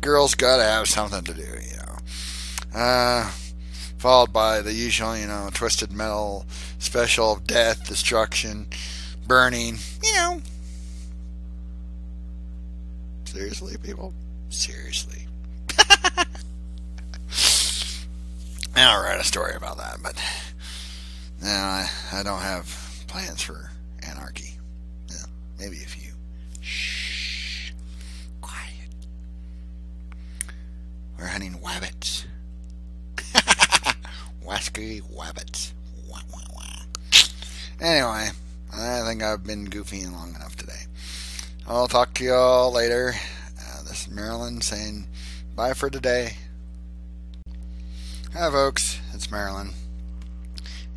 Speaker 1: Girls gotta have something to do, you know. Uh, followed by the usual, you know, twisted metal special of death, destruction, burning, you know. Seriously, people? Seriously. I'll write a story about that, but no, I, I don't have plans for anarchy. Yeah, maybe a few. We're hunting wabbits. Wasky wabbits. Wah, wah, wah. Anyway, I think I've been goofing long enough today. I'll talk to y'all later. Uh, this is Marilyn saying bye for today. Hi, folks. It's Marilyn.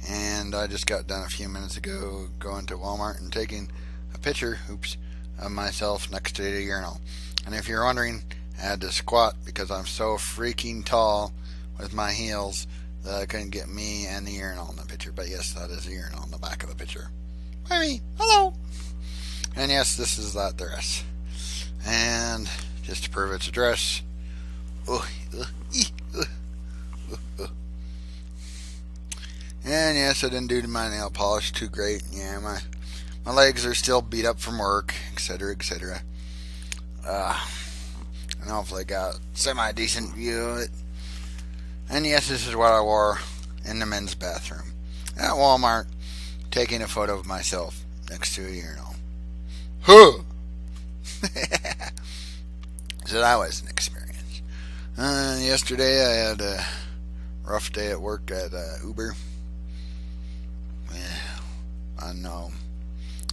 Speaker 1: And I just got done a few minutes ago going to Walmart and taking a picture, oops, of myself next to the urinal. And if you're wondering, I had to squat because I'm so freaking tall with my heels that I couldn't get me and the urinal in the picture. But yes, that is the urinal in the back of the picture. Me. Hello. And yes, this is that dress. And just to prove it's a dress. Oh, and yes, I didn't do my nail polish too great. Yeah, my my legs are still beat up from work, etc., etc. Uh, and hopefully got semi decent view of it. And yes, this is what I wore in the men's bathroom at Walmart, taking a photo of myself next to a urinal. Huh! so that was an experience. Uh, yesterday I had a rough day at work at uh, Uber. Yeah, I know.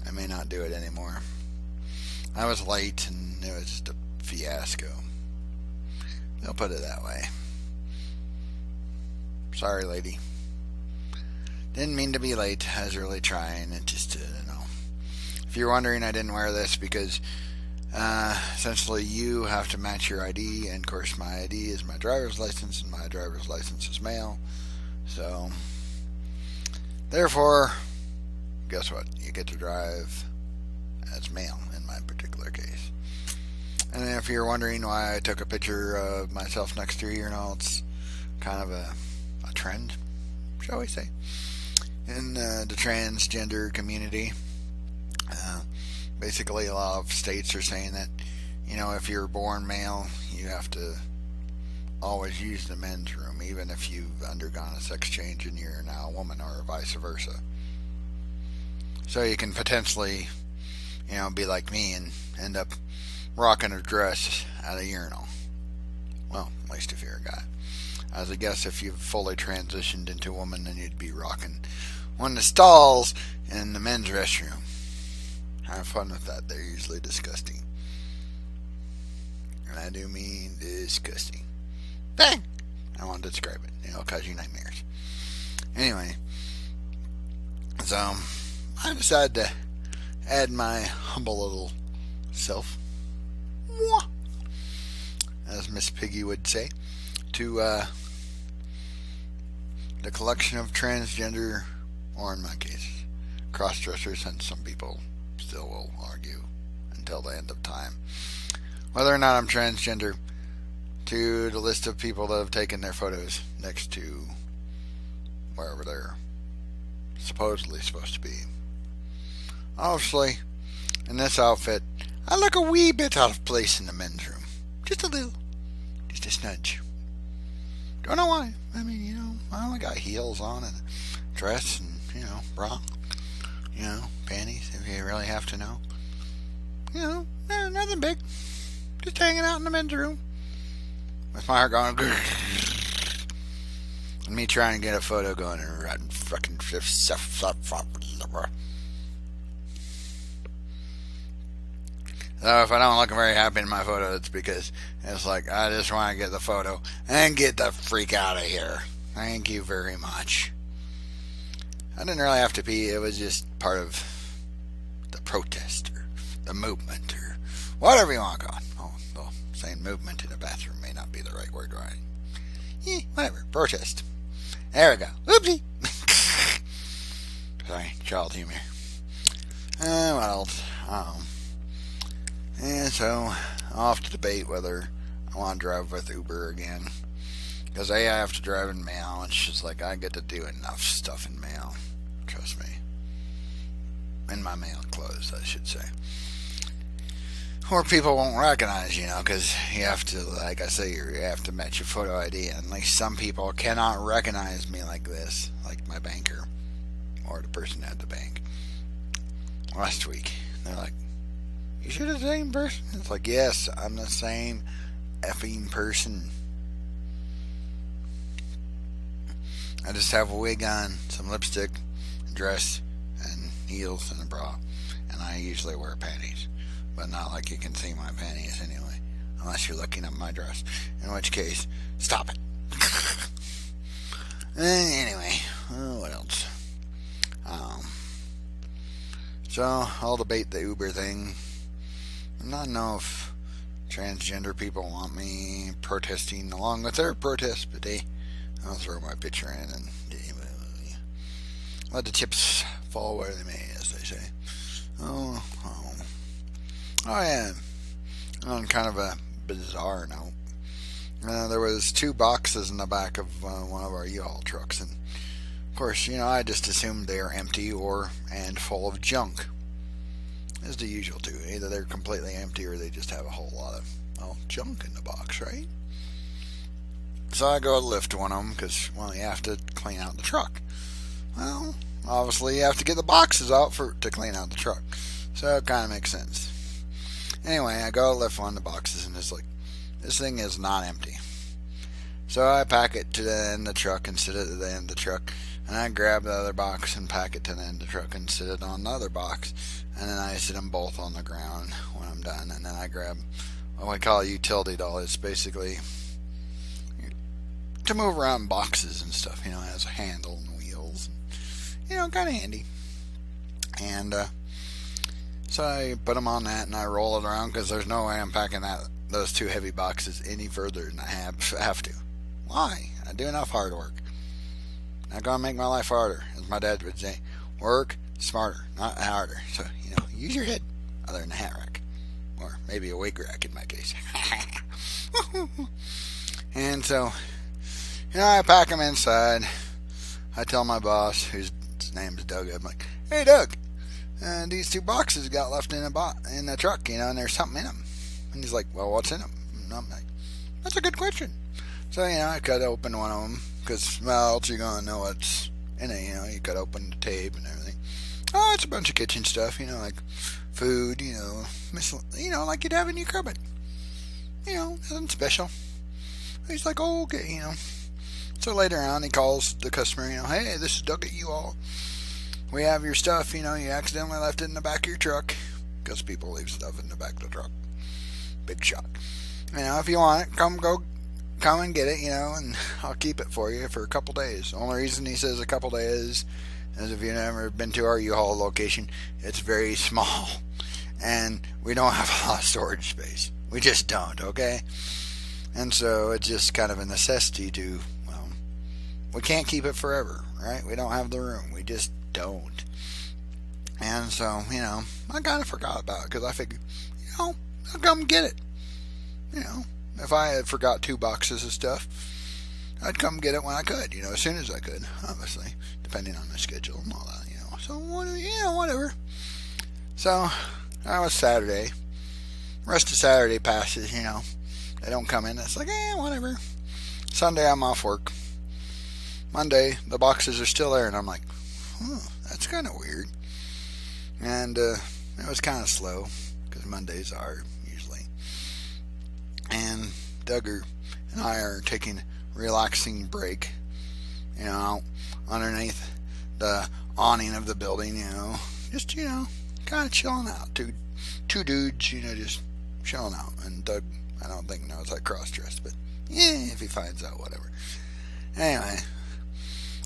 Speaker 1: I may not do it anymore. I was late and it was just a fiasco. They'll put it that way. Sorry, lady. Didn't mean to be late. I was really trying. It just, uh, you know. If you're wondering, I didn't wear this because uh, essentially you have to match your ID, and of course, my ID is my driver's license, and my driver's license is male. So, therefore, guess what? You get to drive as male in my particular case. And if you're wondering why I took a picture of myself next to a urinal, it's kind of a, a trend, shall we say, in uh, the transgender community. Uh, basically, a lot of states are saying that, you know, if you're born male, you have to always use the men's room, even if you've undergone a sex change and you're now a woman, or vice versa. So you can potentially, you know, be like me and end up rocking a dress at a urinal. Well, at least if you're a guy. As I guess if you've fully transitioned into a woman, then you'd be rocking one of the stalls in the men's restroom. Have fun with that. They're usually disgusting. And I do mean disgusting. Bang! I want to describe it. It'll cause you nightmares. Anyway, so I decided to add my humble little self, as Miss Piggy would say, to uh, the collection of transgender, or in my case, cross dressers, and some people still will argue until the end of time whether or not I'm transgender to the list of people that have taken their photos next to wherever they're supposedly supposed to be. Obviously, in this outfit, I look a wee bit out of place in the men's room. Just a little. Just a snudge. Don't know why. I mean, you know, I only got heels on and dress and, you know, bra. You know, panties, if you really have to know. You know, eh, nothing big. Just hanging out in the men's room. With my heart going. and me trying to get a photo going and running fucking so if I don't look very happy in my photo, it's because it's like I just want to get the photo and get the freak out of here. Thank you very much. I didn't really have to pee. It was just part of the protest or the movement or whatever you want to call it. Oh, well, saying movement in a bathroom may not be the right word, right? Eh, whatever. Protest. There we go. Oopsie. Sorry, child humor. Uh, what else? Um, and so, I'll have to debate whether I want to drive with Uber again. Because A, I have to drive in male. It's just like I get to do enough stuff in male. Trust me. In my male clothes, I should say. Or people won't recognize you, know, because you have to, like I say, you have to match your photo ID. And like some people cannot recognize me like this, like my banker or the person at the bank. Last week, they're like, "You sure the same person?" It's like, "Yes, I'm the same effing person." I just have a wig on, some lipstick, a dress, and heels and a bra, and I usually wear panties, but not like you can see my panties anyway, unless you're looking at my dress. In which case, stop it. anyway, oh, what else? Um, so I'll debate the Uber thing. Not know if transgender people want me protesting along with their protest, but they, I'll throw my picture in and let the chips fall where they may, as they say. Oh, oh, oh yeah. On kind of a bizarre note, uh, there was two boxes in the back of uh, one of our U-Haul trucks, and of course, you know, I just assumed they are empty or and full of junk. As the usual too. Either they're completely empty or they just have a whole lot of well junk in the box, right? So I go to lift one of them because well, you have to clean out the truck. Well, obviously you have to get the boxes out for to clean out the truck, so it kind of makes sense. Anyway, I go to lift one of the boxes and it's like this thing is not empty. So I pack it to the end of the truck and sit it at the end of the truck. And I grab the other box and pack it to the end of the truck and sit it on the other box. And then I sit them both on the ground when I'm done. And then I grab what we call a utility doll. It's basically to move around boxes and stuff. You know, it has a handle and wheels. And, you know, kind of handy. And uh, so I put them on that and I roll it around because there's no way I'm packing that those two heavy boxes any further than I have, have to. Why? I do enough hard work. Not gonna make my life harder, as my dad would say. Work smarter, not harder. So, you know, use your head other than a hat rack. Or maybe a wig rack in my case. and so, you know, I pack them inside. I tell my boss, whose name's Doug, I'm like, hey, Doug, uh, these two boxes got left in a bo- in the truck, you know, and there's something in them. And he's like, well, what's in them? And I'm like, that's a good question. So, you know, I cut open one of them because how else you going to know what's in it, you know? You cut open the tape and everything. Oh, it's a bunch of kitchen stuff, you know, like food, you know, miscel- you know, like you'd have in your cupboard. You know, nothing special. He's like, oh, okay, you know. So later on, he calls the customer, you know, hey, this is Doug at U-Haul. We have your stuff, you know, you accidentally left it in the back of your truck. Because people leave stuff in the back of the truck. Big shot. You know, if you want it, come go, come and get it, you know, and I'll keep it for you for a couple days. The only reason he says a couple days is if you've never been to our U-Haul location, it's very small. And we don't have a lot of storage space. We just don't, okay? And so it's just kind of a necessity to, well, we can't keep it forever, right? We don't have the room. We just don't. And so, you know, I kind of forgot about it because I figured, you know, I'll come get it. You know, if I had forgot two boxes of stuff, I'd come get it when I could, you know, as soon as I could, obviously, depending on the schedule and all that, you know. So, yeah, whatever. So, that was Saturday. Rest of Saturday passes, you know. They don't come in. It's like, eh, whatever. Sunday, I'm off work. Monday, the boxes are still there, and I'm like, huh, that's kind of weird. And uh, it was kind of slow because Mondays are. And Duggar and I are taking relaxing break, you know, underneath the awning of the building, you know, just you know, kind of chilling out. Two two dudes, you know, just chilling out. And Doug, I don't think knows I cross dressed, but yeah, if he finds out, whatever. Anyway,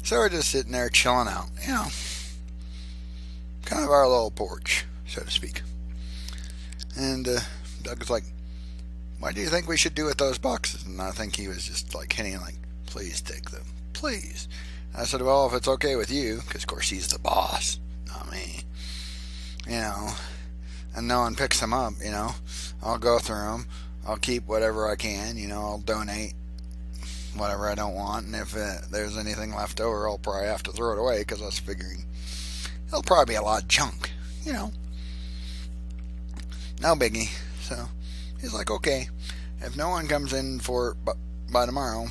Speaker 1: so we're just sitting there chilling out, you know, kind of our little porch, so to speak. And uh, Doug was like, "What do you think we should do with those boxes?" And I think he was just like hinting, like, "Please take them, please." I said, "Well, if it's okay with you, because of course he's the boss, not me, you know." And no one picks them up, you know. I'll go through them. I'll keep whatever I can, you know. I'll donate whatever I don't want, and if uh, there's anything left over, I'll probably have to throw it away because I was figuring it'll probably be a lot of junk, you know. No biggie. So he's like, okay, if no one comes in for by, by tomorrow,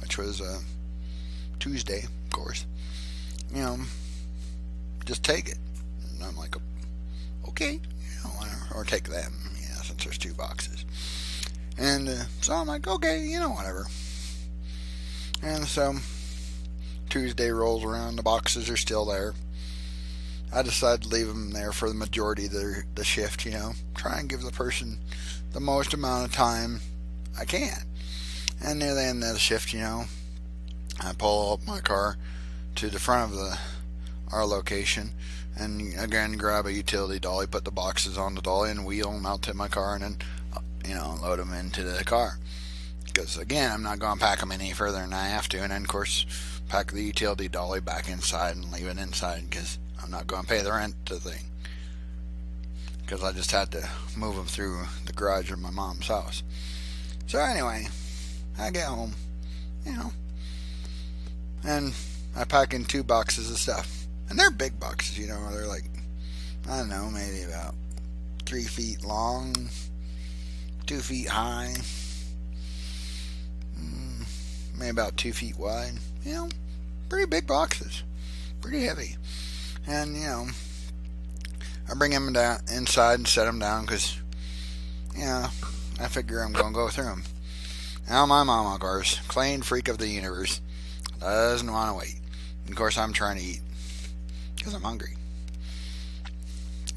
Speaker 1: which was uh, Tuesday, of course, you know, just take it. And I'm like, okay, you know, or take them, yeah, since there's two boxes. And uh, so I'm like, okay, you know, whatever. And so Tuesday rolls around, the boxes are still there. I decided to leave them there for the majority of the, the shift, you know. Try and give the person the most amount of time I can. And near the end of the shift, you know, I pull up my car to the front of the our location and again grab a utility dolly, put the boxes on the dolly and wheel them out to my car and then, uh, you know, load them into the car. Because again, I'm not going to pack them any further than I have to. And then, of course, pack the utility dolly back inside and leave it inside because I'm not going to pay the rent to the thing. Because I just had to move them through the garage of my mom's house. So anyway, I get home, you know, and I pack in two boxes of stuff. And they're big boxes, you know, they're like, I don't know, maybe about three feet long, two feet high, mm, maybe about two feet wide. You know, pretty big boxes, pretty heavy. And, you know, I bring him down inside and set him down because, you know, I figure I'm going to go through them. Now, my mama, of course, clean freak of the universe, doesn't want to wait. And of course, I'm trying to eat because I'm hungry.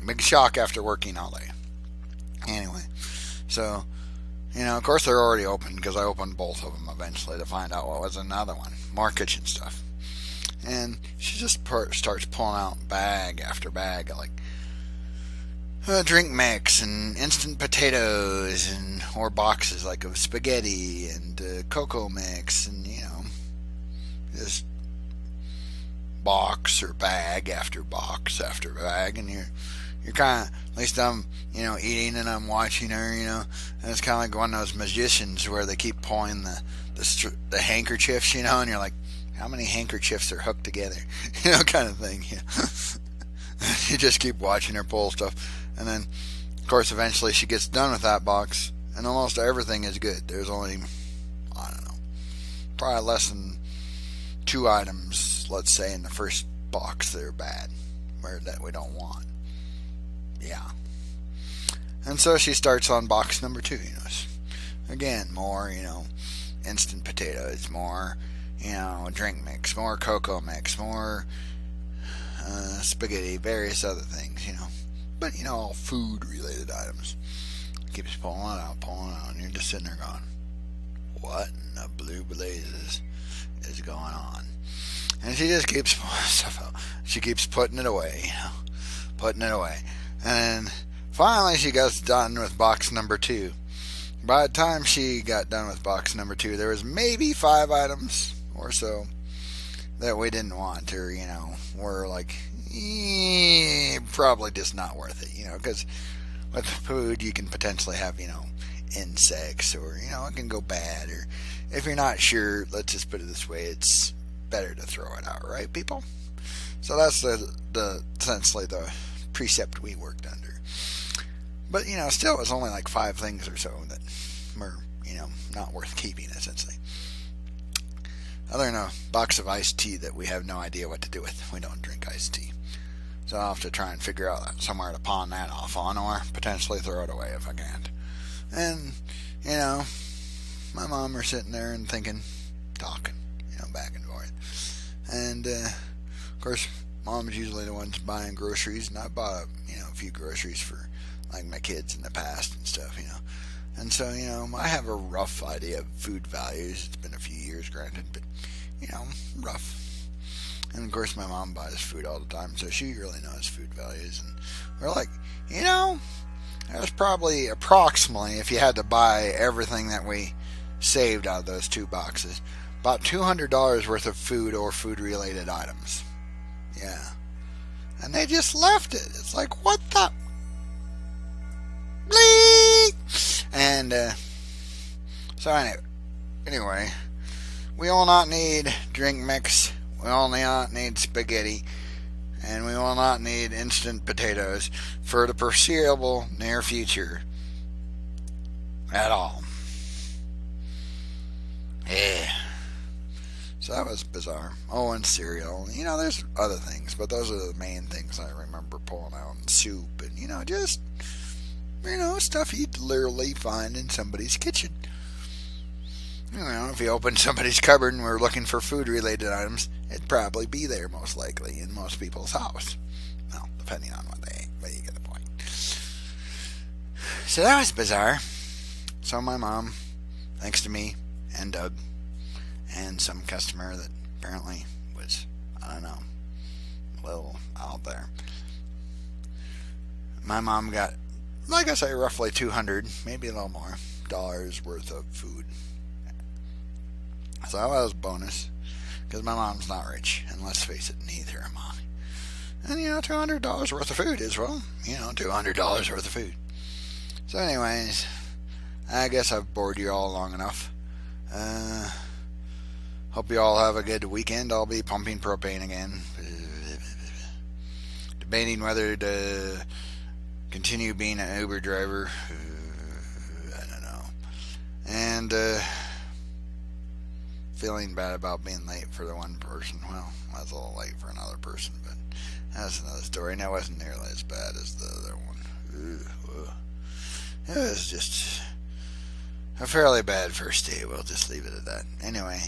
Speaker 1: Big shock after working all day. Anyway, so, you know, of course, they're already open because I opened both of them eventually to find out what was another one. More kitchen stuff. And she just starts pulling out bag after bag like uh, drink mix and instant potatoes and or boxes like of spaghetti and uh, cocoa mix and you know just box or bag after box after bag, and you're you're kind of at least I'm you know eating and I'm watching her, you know, and it's kind of like one of those magicians where they keep pulling the the, the handkerchiefs, you know, and you're like, how many handkerchiefs are hooked together, you know, kind of thing. You just keep watching her pull stuff, and then of course eventually she gets done with that box, and almost everything is good. There's only I don't know, probably less than two items, let's say, in the first box that are bad, or that we don't want. Yeah. And so she starts on box number two, you know. Again, more, you know, instant potatoes, more, you know, drink mix, more cocoa mix, more uh, spaghetti, various other things, you know. But, you know, all food related items. Keeps pulling out, pulling out, and you're just sitting there going, what in the blue blazes is going on? And she just keeps pulling stuff out. She keeps putting it away, you know, putting it away. And finally, she gets done with box number two. By the time she got done with box number two, there was maybe five items or so that we didn't want, or you know, were like eh, probably just not worth it, you know, because with food you can potentially have you know insects, or you know, it can go bad, or if you're not sure, let's just put it this way, it's better to throw it out, right, people? So that's the the essentially the precept we worked under. But, you know, still, it was only like five things or so that were, you know, not worth keeping, essentially. Other than a box of iced tea that we have no idea what to do with. We don't drink iced tea. So I'll have to try and figure out somewhere to pawn that off on or potentially throw it away if I can't. And, you know, my mom are sitting there and thinking, talking, you know, back and forth. And, uh, of course, mom's usually the ones buying groceries, and I bought, you know, a few groceries for like my kids in the past and stuff, you know. And so, you know, I have a rough idea of food values. It's been a few years, granted, but, you know, rough. And of course, my mom buys food all the time, so she really knows food values. And we're like, you know, that's probably approximately, if you had to buy everything that we saved out of those two boxes, about $200 worth of food or food related items. Yeah. And they just left it. It's like, what the? Bleep! And, uh, so anyway, anyway, we will not need drink mix. We only not need spaghetti. And we will not need instant potatoes for the foreseeable near future at all. Yeah. So that was bizarre. Oh, and cereal. You know, there's other things, but those are the main things I remember pulling out. And soup, and you know, just you know, stuff you'd literally find in somebody's kitchen. You know, if you opened somebody's cupboard and were looking for food-related items, it'd probably be there most likely in most people's house. Well, depending on what they ate, but you get the point. So that was bizarre. So my mom, thanks to me and Doug and some customer that apparently was, I don't know, a little out there. My mom got, like I say, roughly 200, maybe a little more, dollars worth of food. So that was bonus, because my mom's not rich, and let's face it, neither am I. And, you know, $200 worth of food is, well, you know, $200 worth of food. So anyways, I guess I've bored you all long enough. Uh, Hope you all have a good weekend. I'll be pumping propane again. Debating whether to continue being an Uber driver. I don't know. And uh, feeling bad about being late for the one person. Well, I was a little late for another person, but that's another story. And that wasn't nearly as bad as the other one. It was just a fairly bad first day. We'll just leave it at that. Anyway.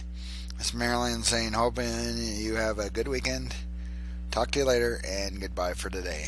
Speaker 1: It's Marilyn saying, hoping you have a good weekend. Talk to you later, and goodbye for today.